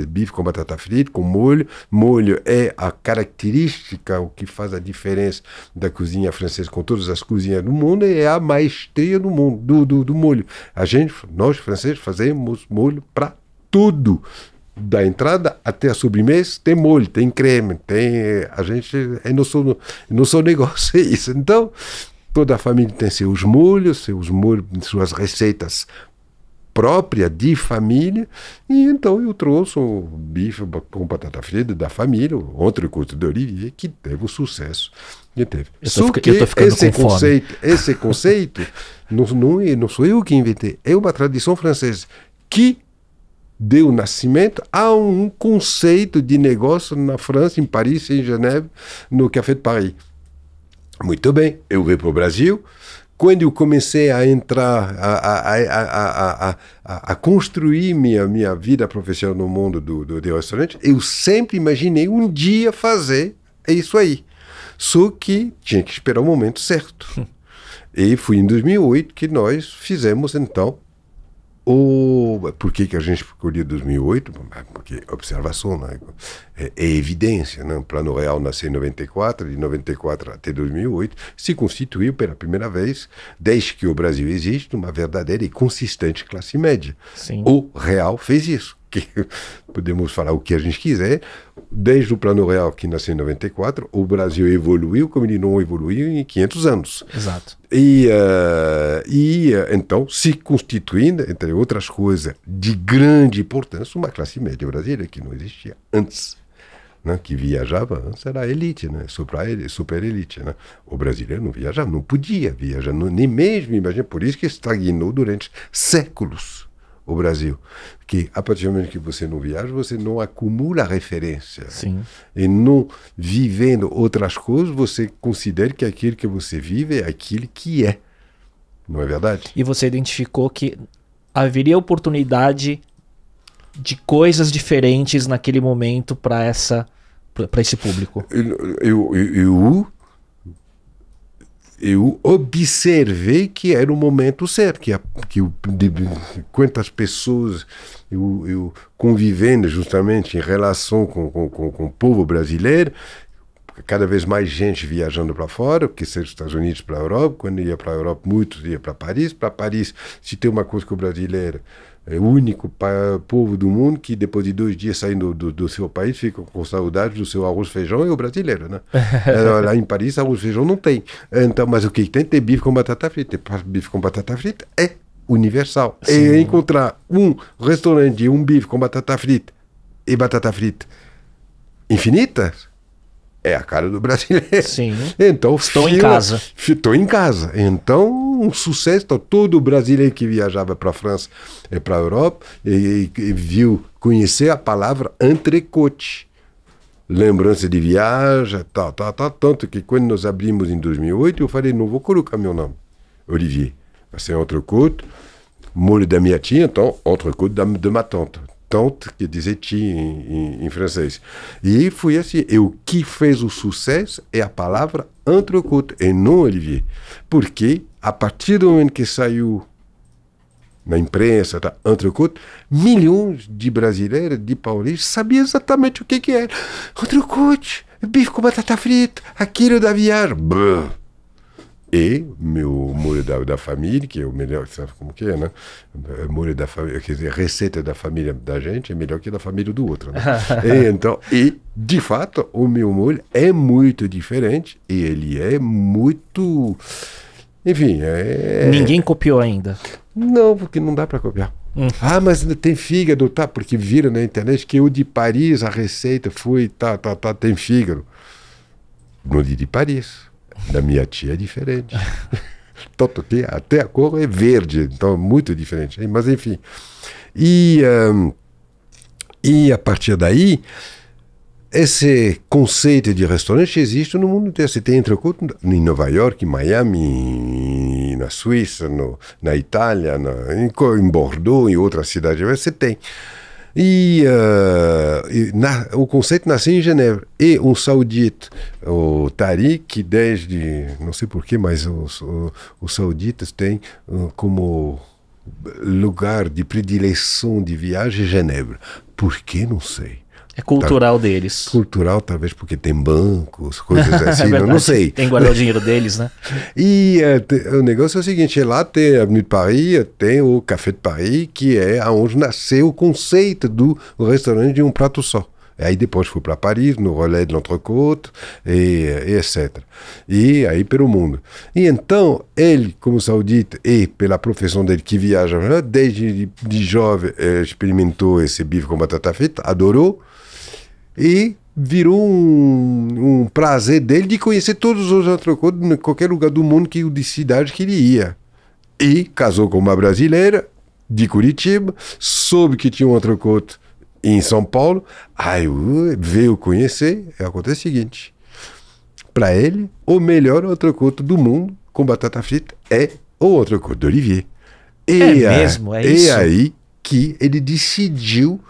Speaker 1: bife com batata frita, com molho. Molho é a característica, o que faz a diferença da cozinha francesa com todas as cozinhas do mundo é a maestria do mundo do, do, do molho. A gente, nós franceses fazemos molho para tudo. Da entrada até a sobremesa tem molho, tem creme, tem. A gente. É nosso, nosso negócio, é isso. Então, toda a família tem seus molhos, seus molhos, suas receitas próprias de família. E então eu trouxe o bife com batata frita da família, o entrecôte de Olivier, que teve o sucesso que teve.
Speaker 2: Eu
Speaker 1: Só
Speaker 2: fica-
Speaker 1: que
Speaker 2: eu
Speaker 1: esse
Speaker 2: fome.
Speaker 1: conceito, esse conceito não, não, é- não sou eu que inventei, é uma tradição francesa que deu nascimento a um conceito de negócio na França, em Paris, em Genebra, no Café de Paris. Muito bem, eu vim para o Brasil. Quando eu comecei a entrar, a, a, a, a, construir minha, minha vida profissional no mundo do, do, do restaurante, eu sempre imaginei um dia fazer isso aí. Só que tinha que esperar o momento certo. E foi em 2008 que nós fizemos, então, o... Por que, que a gente escolheu 2008? Porque observação, né? é, é evidência. Né? O Plano Real nasceu em 94, de 94 até 2008, se constituiu pela primeira vez, desde que o Brasil existe, uma verdadeira e consistente classe média.
Speaker 2: Sim.
Speaker 1: O Real fez isso. Que podemos falar o que a gente quiser. Desde o Plano Real, que nasceu em 94, o Brasil evoluiu como ele não evoluiu em 500 anos.
Speaker 2: Exato.
Speaker 1: E, eh, e eh, então se constituindo, entre outras coisas, de grande importância, uma classe média brasileira que não existia antes. Né, que viajava antes era elite, né, super, super elite. Né? O brasileiro não viajava, não podia viajar, não, nem mesmo, imagina, por isso que estagnou durante séculos o Brasil. Que a partir do momento que você não viaja, você não acumula referência
Speaker 2: Sim.
Speaker 1: e não vivendo outras coisas, você considera que aquilo que você vive é aquilo que é. Não é verdade?
Speaker 2: E você identificou que haveria oportunidade de coisas diferentes naquele momento para essa para esse público.
Speaker 1: Eu, eu, eu, eu, eu observei que era o momento certo, que, a, que o, de, quantas pessoas eu, eu convivendo justamente em relação com, com, com, com o povo brasileiro, cada vez mais gente viajando para fora, que seja os Estados Unidos para a Europa, quando ia para a Europa, muitos iam para Paris. Para Paris, se tem uma coisa que o brasileiro é o único povo do mundo que depois de dois dias saindo do, do seu país fica com saudade do seu arroz e feijão é o brasileiro, né? Eh, Lá em Paris arroz e feijão não tem. Então, mas o que tem? Tem bife com batata frita. E Bife com batata frita é universal. É encontrar um restaurante, um bife com batata frita e batata frita infinitas é a cara do brasileiro.
Speaker 2: Sim.
Speaker 1: Então,
Speaker 2: Estou em
Speaker 1: fila-
Speaker 2: casa.
Speaker 1: Estou em casa. Então, um sucesso. Então, todo brasileiro que viajava para a França e para a Europa e, e- e viu conhecer a palavra entrecote. Lembrança de viagem, tal, tal, tal. Tanto que quando nós abrimos em 2008, eu falei, não vou colocar meu nome, Olivier. Vai ser entrecote, molho da minha tia, então, entrecote da, de ma tante. Tante, quer dizer tia em, em, em francês. E foi assim. E o que fez o sucesso é a palavra entrecote, e não Olivier. Porque, a partir do momento que saiu na imprensa, tá, entrecote, milhões de brasileiros, de paulistas, sabiam exatamente o que, que era. Entrecote, bife com batata frita, aquilo da viagem. Brrr. E meu molho da, da família, que é o melhor, sabe como que é, né? Molho da família, quer dizer, receita da família da gente é melhor que da família do outro, né? e, então, e, de fato, o meu molho é muito diferente e ele é muito... Enfim, é...
Speaker 2: Ninguém copiou ainda.
Speaker 1: Não, porque não dá para copiar. Ah, mas tem fígado, tá? Porque viram na internet que o de Paris, a receita foi, tá, tá, tá, tem fígado. No de Paris. Da minha tia é diferente. Que até a cor é verde, então é muito diferente. Mas enfim. E, ahn, e a partir daí, esse conceito de restaurante existe no mundo inteiro. Você tem entrecote em Nova York, em Miami, na Suíça, no, na Itália, na, em, em Bordeaux, em outras cidades. Você tem. E, ah, e na- o conceito nasceu em Genebra. E um saudita, o Tariq, desde, não sei porquê, mas os, o- os sauditas têm ah, como lugar de predileção de viagem Genebra. Por que? Não sei
Speaker 2: É cultural deles.
Speaker 1: cultural, talvez porque tem bancos, coisas assim,
Speaker 2: É
Speaker 1: não,
Speaker 2: verdade.
Speaker 1: não sei.
Speaker 2: Tem guardar o dinheiro deles, né?
Speaker 1: E eh, te- o negócio é o seguinte, lá tem a Avenue de Paris, tem o Café de Paris, que é onde nasceu o conceito do restaurante de um prato só. Aí depois fui para Paris, no Relais de l'Entrecote, e, e etc. E aí pelo mundo. E então, ele, como saudita, e pela profissão dele que viaja, né, desde de, de jovem, eh, experimentou esse bife com batata frita, adorou, e virou um, um prazer dele de conhecer todos os entrecotes em qualquer lugar do mundo que de cidade que ele ia. E casou com uma brasileira de Curitiba, soube que tinha um entrecote em São Paulo, aí veio conhecer, e acontece o seguinte, para ele, o melhor entrecote do mundo com batata frita é o entrecote de Olivier. E
Speaker 2: É
Speaker 1: a-
Speaker 2: mesmo? É
Speaker 1: e
Speaker 2: isso?
Speaker 1: aí que ele decidiu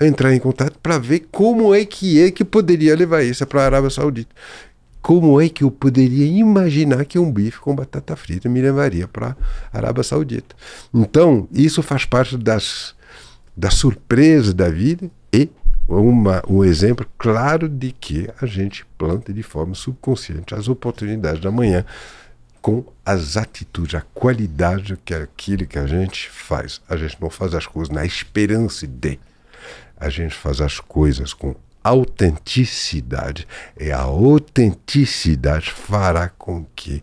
Speaker 1: entrar em contato para ver como é que é que poderia levar isso para a Arábia Saudita. Como é que eu poderia imaginar que um bife com batata frita me levaria para a Arábia Saudita? Então, isso faz parte das, das surpresas da vida e uma, um exemplo claro de que a gente planta de forma subconsciente as oportunidades da manhã com as atitudes, a qualidade que é aquilo que a gente faz. A gente não faz as coisas na esperança de. A gente faz as coisas com autenticidade. E a autenticidade fará com que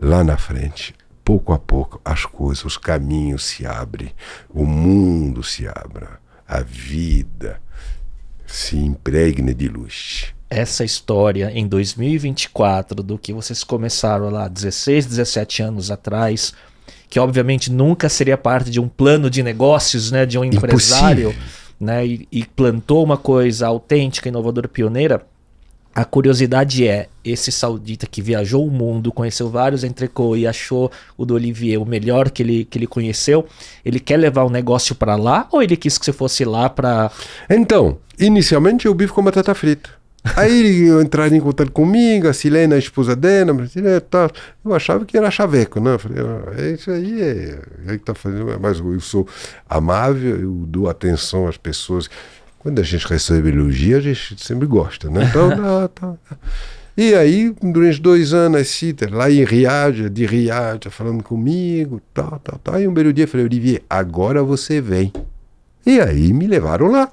Speaker 1: lá na frente, pouco a pouco, as coisas, os caminhos se abrem, o mundo se abra, a vida se impregne de luz.
Speaker 2: Essa história em 2024 do que vocês começaram lá 16, 17 anos atrás, que obviamente nunca seria parte de um plano de negócios, né, de um empresário, né, e, e plantou uma coisa autêntica, inovadora, pioneira. A curiosidade é, esse saudita que viajou o mundo, conheceu vários entrecô e achou o do Olivier o melhor que ele, que ele conheceu, ele quer levar o negócio para lá ou ele quis que você fosse lá para
Speaker 1: Então, inicialmente o bife com batata frita. Aí entraram em contato comigo, a Silene, a esposa dela, a brasileira, tá. eu achava que era chaveco, né? Eu falei, ah, é isso aí, é, é que tá fazendo, mas eu sou amável, eu dou atenção às pessoas. Quando a gente recebe elogio, a gente sempre gosta, né? Então, tá, tá. E aí, durante dois anos, assim, lá em Riad, de Riad, falando comigo, tal, tal, tal. E um belo dia eu falei, Olivier, agora você vem. E aí me levaram lá.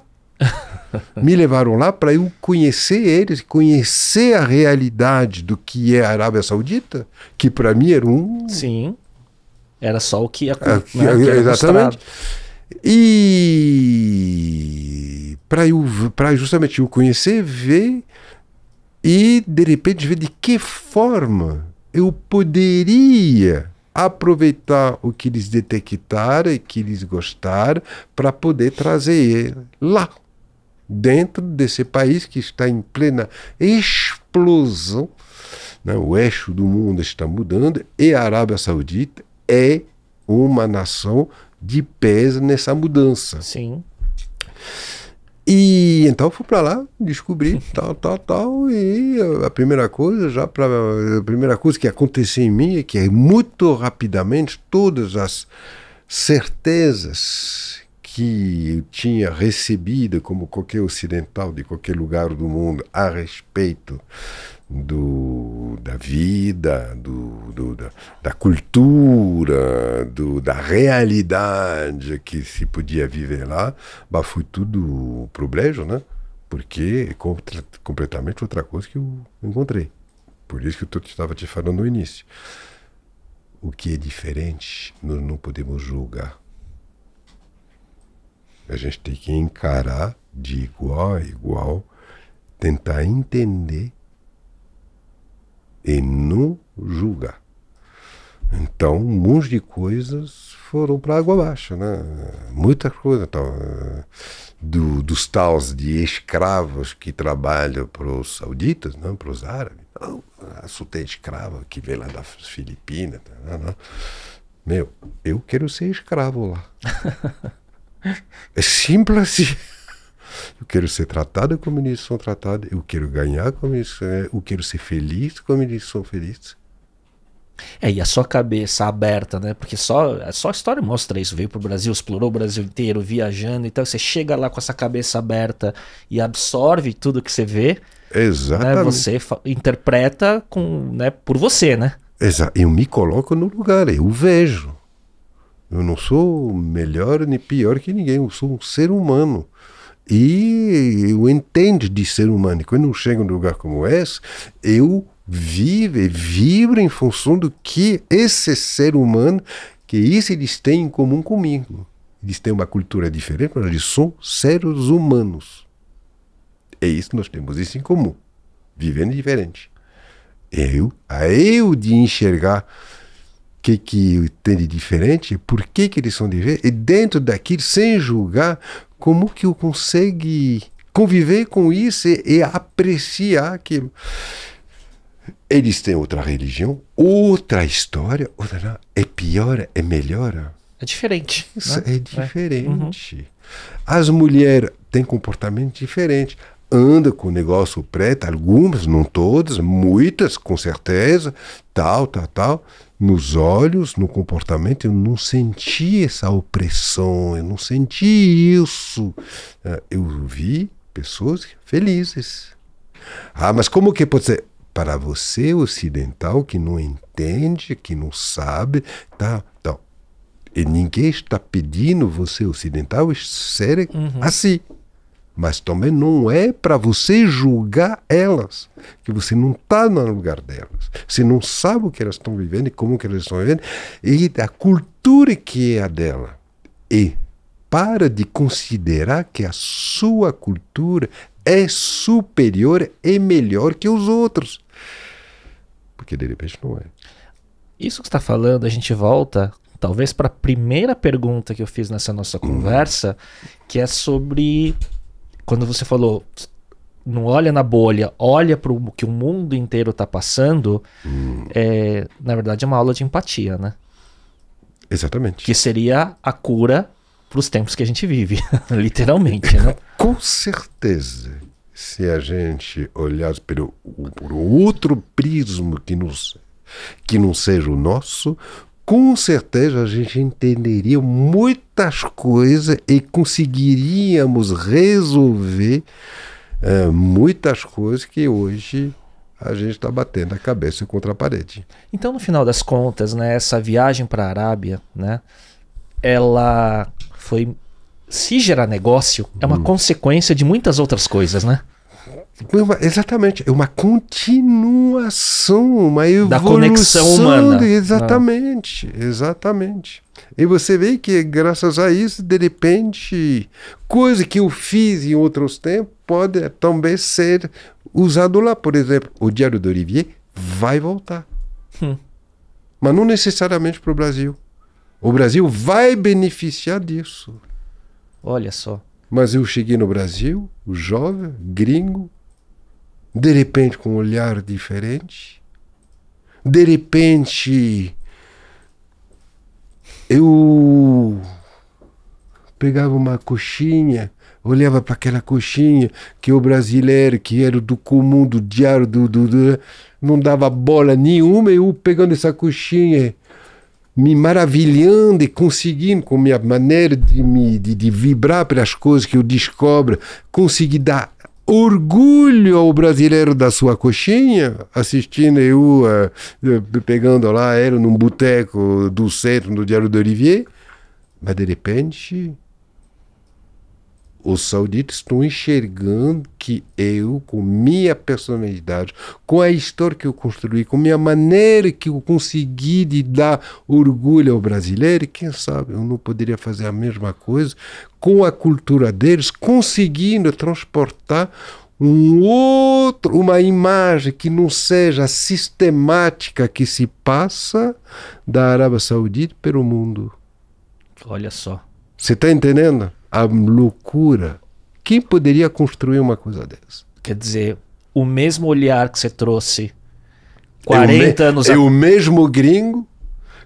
Speaker 1: Me levaram lá para eu conhecer eles, conhecer a realidade do que é a Arábia Saudita, que para mim era um.
Speaker 2: Sim. Era só o que, ia,
Speaker 1: É,
Speaker 2: né,
Speaker 1: exatamente.
Speaker 2: mostrado.
Speaker 1: E para eu para justamente eu conhecer, ver e de repente ver de que forma eu poderia aproveitar o que eles detectaram e que eles gostaram para poder trazer ele lá dentro desse país que está em plena explosão. né? O eixo do mundo está mudando e a Arábia Saudita é uma nação de peso nessa mudança.
Speaker 2: Sim.
Speaker 1: E então fui para lá, descobri tal, tal, tal, e a primeira coisa, já para a primeira coisa que aconteceu em mim é que muito rapidamente todas as certezas que eu tinha recebido como qualquer ocidental de qualquer lugar do mundo a respeito do, da vida, do, do- da, da cultura, do, da realidade que se podia viver lá, bah, foi tudo pro brejo, né? Porque é contra- completamente outra coisa que eu encontrei. Por isso que eu estava te falando no início. O que é diferente, nós não podemos julgar. A gente tem que encarar de igual a igual, tentar entender e não julgar. Então, um monte de coisas foram para água abaixo, né? Muita coisa. Então, do, dos tais de escravos que trabalham para os sauditas, não para os árabes. Não, a sua escrava que veio lá das Filipinas. Não, não. Meu, eu quero ser escravo lá. É simples assim. Eu quero ser tratado como eles são tratados. Eu quero ganhar como eles são. Eu quero ser feliz como eles são felizes.
Speaker 2: É, e a sua cabeça aberta, né? Porque só, só a história mostra isso. Veio pro Brasil, explorou o Brasil inteiro, viajando. Então você chega lá com essa cabeça aberta e absorve tudo que você vê, né?
Speaker 1: Exatamente.
Speaker 2: Você fa- interpreta com, né, por você, né?
Speaker 1: Exa eu me coloco no lugar, eu vejo. Eu não sou melhor nem pior que ninguém, eu sou um ser humano. E eu entendo de ser humano. E quando eu chego num lugar como esse, eu vivo e vibro em função do que esse ser humano, que isso eles têm em comum comigo. Eles têm uma cultura diferente, mas eles são seres humanos. É isso nós temos isso em comum. Vivendo diferente. Eu, a eu de enxergar que, que tem de diferente, por que, que eles são diferentes, e dentro daquilo, sem julgar, como que eu consigo conviver com isso e, e apreciar aquilo. Eles têm outra religião, outra história, outra é pior, é melhor.
Speaker 2: É diferente.
Speaker 1: Isso
Speaker 2: né?
Speaker 1: é diferente. As mulheres têm comportamento diferente. Anda com o negócio preto, algumas, não todas, muitas, com certeza, tal, tal, tal. Nos olhos, no comportamento, eu não senti essa opressão, eu não senti isso. Eh, Eu vi pessoas felizes. Ah, mas como que pode ser? Para você ocidental que não entende, que não sabe, tá, então, e ninguém está pedindo você ocidental ser assim. Mas também não é para você julgar elas, que você não está no lugar delas. Você não sabe o que elas estão vivendo e como que elas estão vivendo e da cultura que é a dela. E para de considerar que a sua cultura é superior e melhor que os outros. Porque de repente não é.
Speaker 2: Isso que você está falando, a gente volta talvez para a primeira pergunta que eu fiz nessa nossa conversa, que é sobre quando você falou não olha na bolha, olha para o que o mundo inteiro está passando, é, na verdade é uma aula de empatia, né?
Speaker 1: Exatamente.
Speaker 2: Que seria a cura para os tempos que a gente vive, literalmente, né?
Speaker 1: Com certeza. se a gente olhar pelo, por outro prisma que, nos, que não seja o nosso, com certeza a gente entenderia muitas coisas e conseguiríamos resolver eh, muitas coisas que hoje a gente está batendo a cabeça contra a parede.
Speaker 2: Então, no final das contas, né, essa viagem para a Arábia, né, ela foi se gerar negócio é uma consequência de muitas outras coisas, né?
Speaker 1: Exatamente, é uma continuação, uma evolução.
Speaker 2: Da conexão humana.
Speaker 1: de- Exatamente, exatamente. E você vê que graças a isso, de repente, coisa que eu fiz em outros tempos pode também ser usado lá. Por exemplo, o Diário do Olivier vai voltar.
Speaker 2: Hum.
Speaker 1: Mas não necessariamente para o Brasil. O Brasil vai beneficiar disso.
Speaker 2: Olha só.
Speaker 1: Mas eu cheguei no Brasil, jovem, gringo, de repente com um olhar diferente. De repente eu pegava uma coxinha, olhava para aquela coxinha que o brasileiro, que era do comum, do diário, do, do, do- não dava bola nenhuma, eu pegando essa coxinha me maravilhando e conseguindo, com minha maneira de, me, de, de vibrar pelas coisas que eu descobro, conseguir dar orgulho ao brasileiro da sua coxinha, assistindo eu, eh, eh, pegando lá, era num boteco do centro, do Diário do Olivier, mas de repente os sauditas estão enxergando que eu, com minha personalidade, com a história que eu construí, com minha maneira que eu consegui de dar orgulho ao brasileiro, quem sabe eu não poderia fazer a mesma coisa com a cultura deles, conseguindo transportar um outro, uma imagem que não seja sistemática que se passa da Arábia Saudita pelo mundo.
Speaker 2: Olha só.
Speaker 1: Você está entendendo? A loucura. Quem poderia construir uma coisa dessa?
Speaker 2: Quer dizer, o mesmo olhar que você trouxe
Speaker 1: É o
Speaker 2: 40
Speaker 1: me-
Speaker 2: anos
Speaker 1: É
Speaker 2: a-
Speaker 1: o mesmo gringo,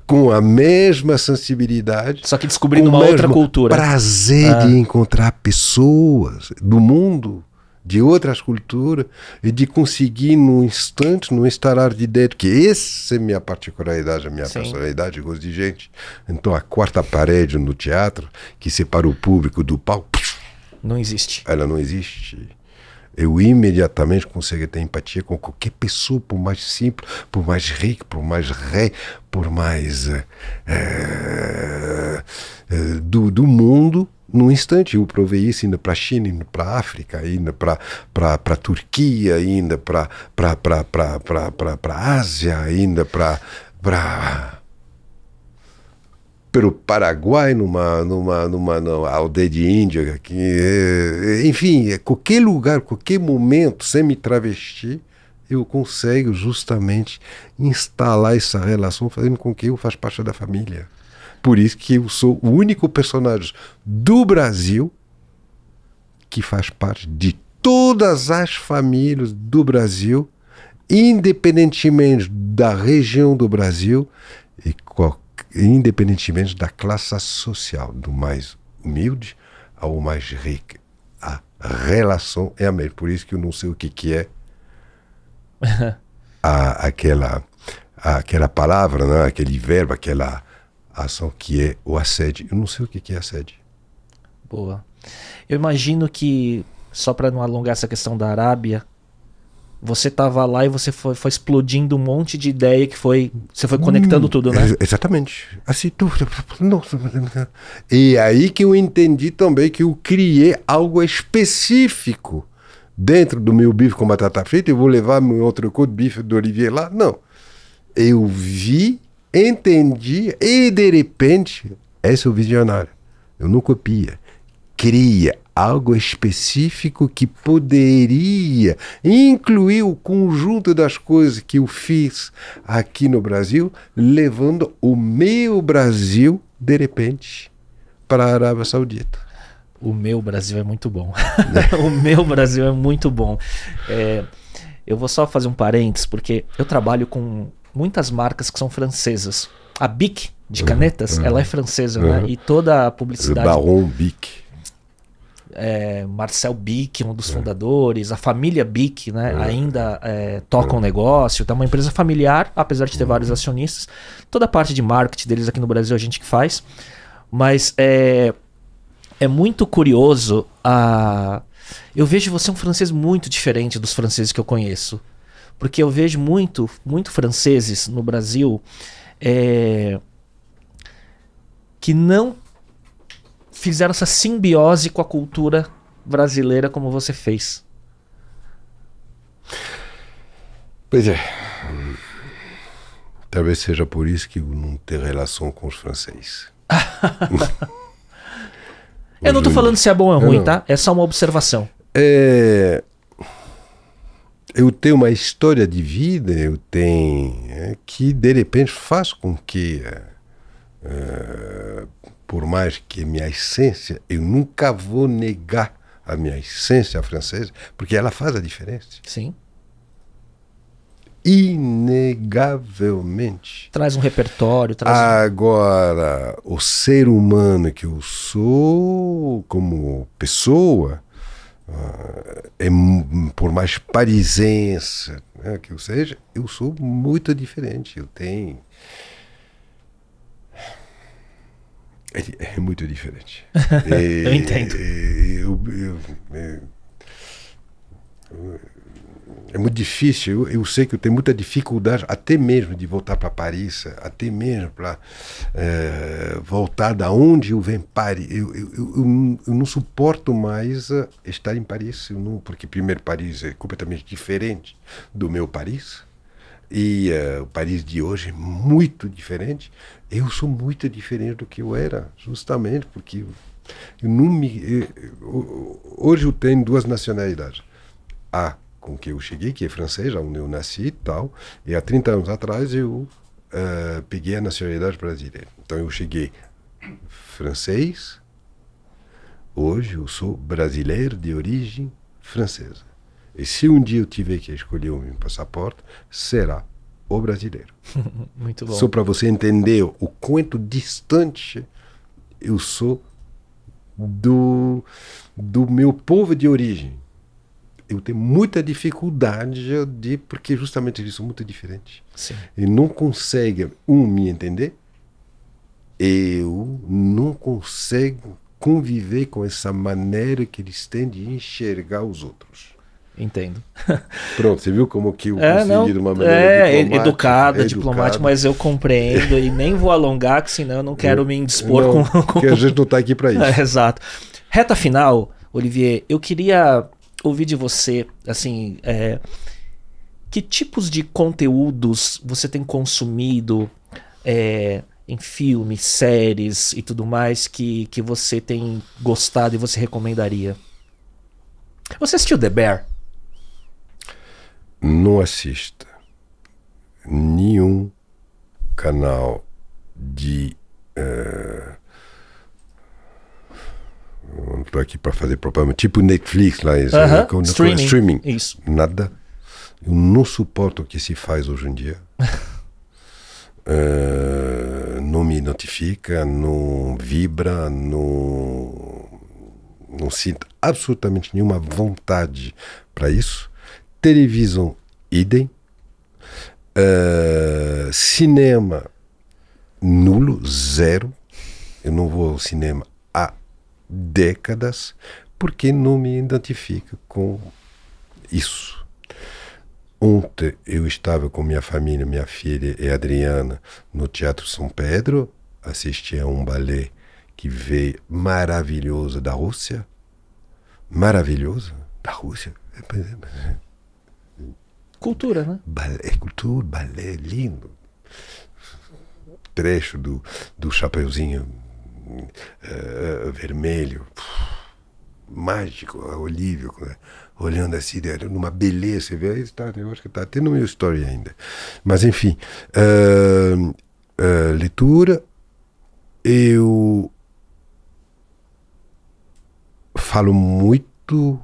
Speaker 1: com a mesma sensibilidade.
Speaker 2: Só que descobrindo uma outra cultura.
Speaker 1: prazer
Speaker 2: Ah.
Speaker 1: de encontrar pessoas do mundo, de outras culturas, e de conseguir num instante, num estalar de dedo, que essa é minha particularidade, a minha
Speaker 2: Sim.
Speaker 1: personalidade, gosto de gente. Então a quarta parede no teatro, que separa o público do palco,
Speaker 2: Não existe.
Speaker 1: ela não existe. Eu imediatamente consigo ter empatia com qualquer pessoa, por mais simples, por mais rico, por mais rei, por mais eh, eh, do, do mundo. Num instante, eu provei isso indo para a China, indo para a África, indo para a Turquia, indo para a Ásia, indo para pelo Paraguai, numa, numa, numa, numa aldeia de Índia, aqui, é, enfim, é, qualquer lugar, qualquer momento, sem me travestir, eu consigo justamente instalar essa relação, fazendo com que eu faça parte da família. Por isso que eu sou o único personagem do Brasil que faz parte de todas as famílias do Brasil, independentemente da região do Brasil e qual- independentemente da classe social, do mais humilde ao mais rico. A relação é a mesma. Por isso que eu não sei o que, que é a, aquela, aquela palavra, né? aquele verbo, aquela ação que é o assédio. Eu não sei o que, que é assédio.
Speaker 2: Boa. Eu imagino que, só para não alongar essa questão da Arábia, você tava lá e você foi, foi explodindo um monte de ideia que foi. Você foi conectando tudo, né?
Speaker 1: Ex- Exatamente. Assim, tu, nossa. E aí que eu entendi também que eu criei algo específico dentro do meu bife com batata frita. Eu vou levar meu outro de bife do Olivier lá? Não. Eu vi, entendi e de repente, esse é o visionário. Eu não copia. Cria algo específico que poderia incluir o conjunto das coisas que eu fiz aqui no Brasil, levando o meu Brasil, de repente, para a Arábia Saudita.
Speaker 2: O meu Brasil é muito bom. o meu Brasil é muito bom. É, eu vou só fazer um parênteses, porque eu trabalho com muitas marcas que são francesas. A Bic de canetas, ela é francesa, né? E toda a publicidade.
Speaker 1: Baron Bic.
Speaker 2: É, Marcel Bic, um dos fundadores, a família Bic, né, ainda é, toca um negócio. Tá uma empresa familiar, apesar de ter vários acionistas. Toda a parte de marketing deles aqui no Brasil a gente que faz. Mas é, é muito curioso a. Eu vejo você um francês muito diferente dos franceses que eu conheço. Porque eu vejo muito, muito franceses no Brasil é, que não fizeram essa simbiose com a cultura brasileira como você fez.
Speaker 1: Pois é. Talvez seja por isso que eu não tenho relação com os franceses.
Speaker 2: Eu não
Speaker 1: Hoje-
Speaker 2: falando se é bom ou
Speaker 1: Não,
Speaker 2: ruim,
Speaker 1: não.
Speaker 2: tá? É só uma observação.
Speaker 1: É, eu tenho uma história de vida, eu tenho é, que de repente faz com que, é, é, por mais que minha essência, eu nunca vou negar a minha essência francesa, porque ela faz a diferença,
Speaker 2: Sim.
Speaker 1: inegavelmente.
Speaker 2: Traz um repertório, traz.
Speaker 1: Agora, o ser humano que eu sou, como pessoa, ah, é, por mais parisense né, que eu seja, eu sou muito diferente. Eu tenho. É, é muito diferente.
Speaker 2: Eu entendo.
Speaker 1: e- eu- eu- é- é muito difícil. Eu, eu sei que eu tenho muita dificuldade, até mesmo de voltar para Paris, até mesmo para voltar da onde eu venho Paris. Eu, eu, eu, eu não- suporto mais eh, estar em Paris, não, porque primeiro Paris é completamente diferente do meu Paris. E eh, o Paris de hoje é muito diferente. Eu sou muito diferente do que eu era, justamente porque eu, não me. eu- eu- hoje eu tenho duas nacionalidades. A com que eu cheguei, que é francês, onde eu nasci e tal, e há 30 anos atrás eu eh, peguei a nacionalidade brasileira. Então eu cheguei francês, hoje eu sou brasileiro de origem francesa. E se um dia eu tiver que escolher um passaporte, será o brasileiro.
Speaker 2: Muito bom.
Speaker 1: Só para você entender o quanto distante eu sou do, do meu povo de origem. Eu tenho muita dificuldade de porque justamente eles são muito diferentes.
Speaker 2: Sim.
Speaker 1: E não conseguem um me entender. Eu não consigo conviver com essa maneira que eles têm de enxergar os outros.
Speaker 2: Entendo.
Speaker 1: Pronto, você viu como que eu
Speaker 2: É,
Speaker 1: consegui
Speaker 2: não,
Speaker 1: de uma maneira
Speaker 2: é
Speaker 1: diplomática,
Speaker 2: educada,
Speaker 1: educada.
Speaker 2: diplomática, mas eu compreendo e nem vou alongar, que senão eu não quero me indispor
Speaker 1: Não,
Speaker 2: com, com...
Speaker 1: Porque a gente não está aqui para isso.
Speaker 2: É, exato. Reta final, Olivier, eu queria ouvir de você, assim, é, que tipos de conteúdos você tem consumido é, em filmes, séries e tudo mais que, que você tem gostado e você recomendaria? Você assistiu The Bear?
Speaker 1: Não assista nenhum canal de. eu não estou aqui para fazer propaganda, tipo Netflix lá, com- com
Speaker 2: streaming.
Speaker 1: streaming.
Speaker 2: Isso.
Speaker 1: Nada. Eu não suporto o que se faz hoje em dia. Eh, não me notifica, não vibra, não, não sinto absolutamente nenhuma vontade para isso. Televisão, idem. Eh, cinema, nulo, zero. Eu não vou ao cinema há décadas porque não me identifico com isso. Ontem eu estava com minha família, minha filha e Adriana no Teatro São Pedro, assisti a um balé que veio maravilhoso da Rússia. Maravilhoso? Da Rússia?
Speaker 2: Cultura, né?
Speaker 1: Balé, cultura, balé lindo. Trecho do, do chapeuzinho eh, vermelho. Mágico, Olívio, né? olhando assim, né, numa beleza, você vê, aí tá, eu acho que está até no meu story ainda. Mas enfim, ah, ah, leitura, eu falo muito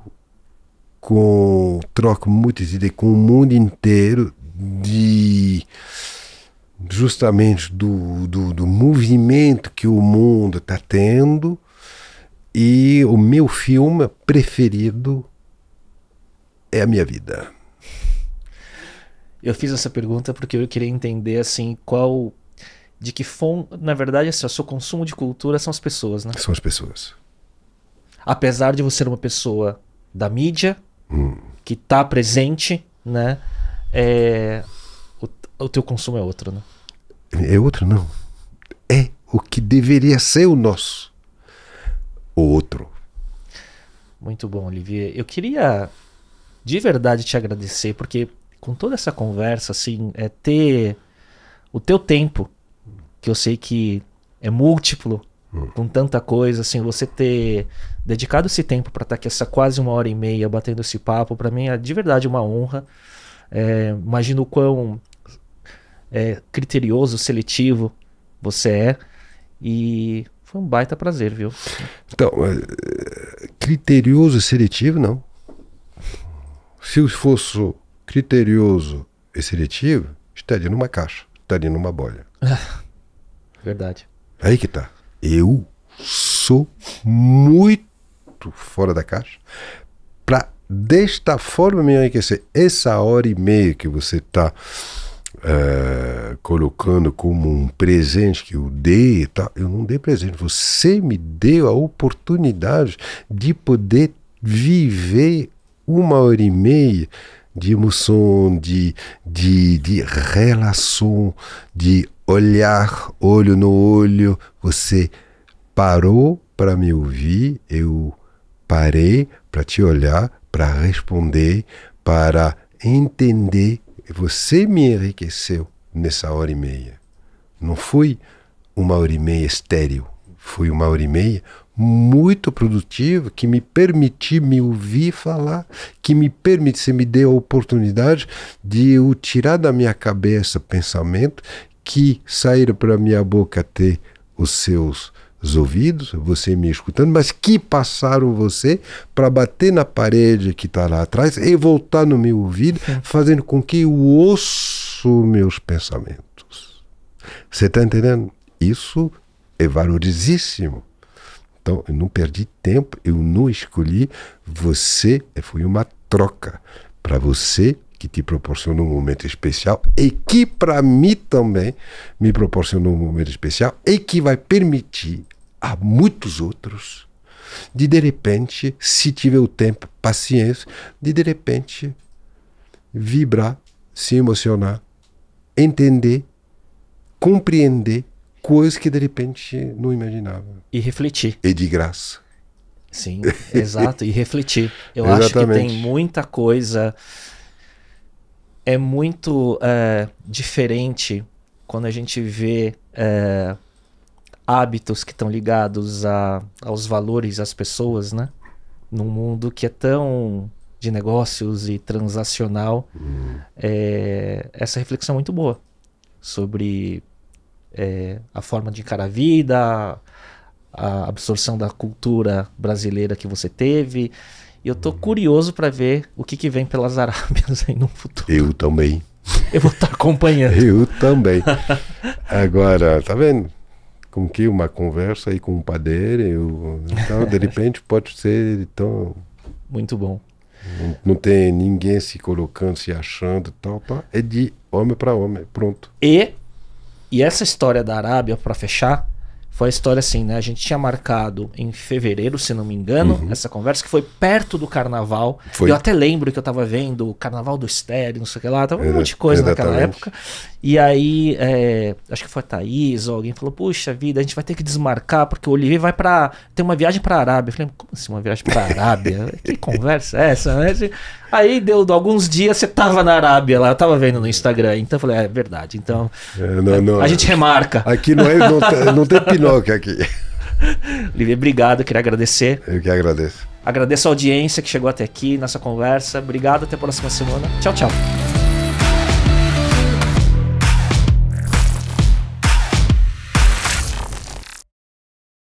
Speaker 1: com troco muitas ideias com o mundo inteiro de justamente do, do, do movimento que o mundo está tendo E o meu filme preferido é a minha vida.
Speaker 2: Eu fiz essa pergunta porque eu queria entender assim qual de que fonte, na verdade, assim, o seu consumo de cultura são as pessoas, né?
Speaker 1: São as pessoas.
Speaker 2: Apesar de você ser uma pessoa da mídia,
Speaker 1: Hum.
Speaker 2: que tá presente, né? É, o, o teu consumo é outro, né?
Speaker 1: É outro, não. É o que deveria ser o nosso. O outro.
Speaker 2: Muito bom, Olivier. Eu queria de verdade te agradecer, porque com toda essa conversa, assim, é ter o teu tempo, que eu sei que é múltiplo, com tanta coisa, assim, você ter dedicado esse tempo para estar aqui essa quase uma hora e meia batendo esse papo, para mim é de verdade uma honra. É, imagino o quão é, criterioso, seletivo você é. E foi um baita prazer, viu?
Speaker 1: Então, eh, criterioso e seletivo, não. Se eu fosse criterioso e seletivo, estaria numa caixa, estaria numa bolha.
Speaker 2: Verdade.
Speaker 1: Aí que tá. Eu sou muito fora da caixa para desta forma me enriquecer. Essa hora e meia que você está colocando como um presente que eu dei tal, eu não dei presente. Você me deu a oportunidade de poder viver uma hora e meia de emoção, de, de, de relação, de olhar olho no olho. Você parou para me ouvir, eu parei para te olhar, para responder, para entender. Você me enriqueceu nessa hora e meia. Não foi uma hora e meia estéril, foi uma hora e meia muito produtiva que me permitiu me ouvir falar, que me permite, você me deu a oportunidade de eu tirar da minha cabeça pensamento que saíram para minha boca ter os seus os ouvidos, você me escutando, mas que passaram você para bater na parede que está lá atrás e voltar no meu ouvido, fazendo com que eu ouço meus pensamentos. Você está entendendo? Isso é valorizíssimo. Então, eu não perdi tempo, eu não escolhi. Você foi uma troca para você que te proporcionou um momento especial e que para mim também me proporcionou um momento especial e que vai permitir a muitos outros de de repente, se tiver o tempo, paciência, de de repente vibrar, se emocionar, entender, compreender coisas que de repente não imaginava.
Speaker 2: E refletir.
Speaker 1: E de graça.
Speaker 2: Sim, exato. E refletir. Eu acho que
Speaker 1: Exatamente.
Speaker 2: tem muita coisa. É muito é, diferente quando a gente vê é, hábitos que estão ligados a, aos valores das pessoas, né? Num mundo que é tão de negócios e transacional. É, essa reflexão é muito boa sobre é, a forma de encarar a vida, a absorção da cultura brasileira que você teve. E eu tô curioso para ver o que, que vem pelas Arábias aí no futuro.
Speaker 1: Eu também.
Speaker 2: Eu vou estar acompanhando.
Speaker 1: Eu também. Agora, tá vendo? Com que uma conversa aí com um padeiro, então, de repente pode ser, então,
Speaker 2: Muito bom.
Speaker 1: não, não tem ninguém se colocando, se achando, tal, tal. É de homem para homem, pronto.
Speaker 2: E, e essa história da Arábia, para fechar, foi a história assim, né? A gente tinha marcado em fevereiro, se não me engano, essa conversa que foi perto do carnaval.
Speaker 1: Uhum. Foi.
Speaker 2: Eu até lembro que eu tava vendo o carnaval do estéreo, não sei o que lá, tava um monte de coisa naquela
Speaker 1: exatamente.
Speaker 2: época. E aí, é, acho que foi a Thaís ou alguém falou: Puxa vida, a gente vai ter que desmarcar porque o Olivier vai pra. tem uma viagem pra Arábia. Eu falei: Como assim uma viagem pra Arábia? que conversa é essa, né? Aí deu alguns dias, você tava na Arábia lá, eu tava vendo no Instagram. Então eu falei: É verdade. Então
Speaker 1: É, não, não,
Speaker 2: a gente remarca.
Speaker 1: Aqui não, é, não, tem, não tem Pinóquio aqui.
Speaker 2: Olivier, obrigado, queria agradecer.
Speaker 1: Eu que agradeço.
Speaker 2: Agradeço a audiência que chegou até aqui nessa conversa. Obrigado, até a próxima semana. Tchau, tchau.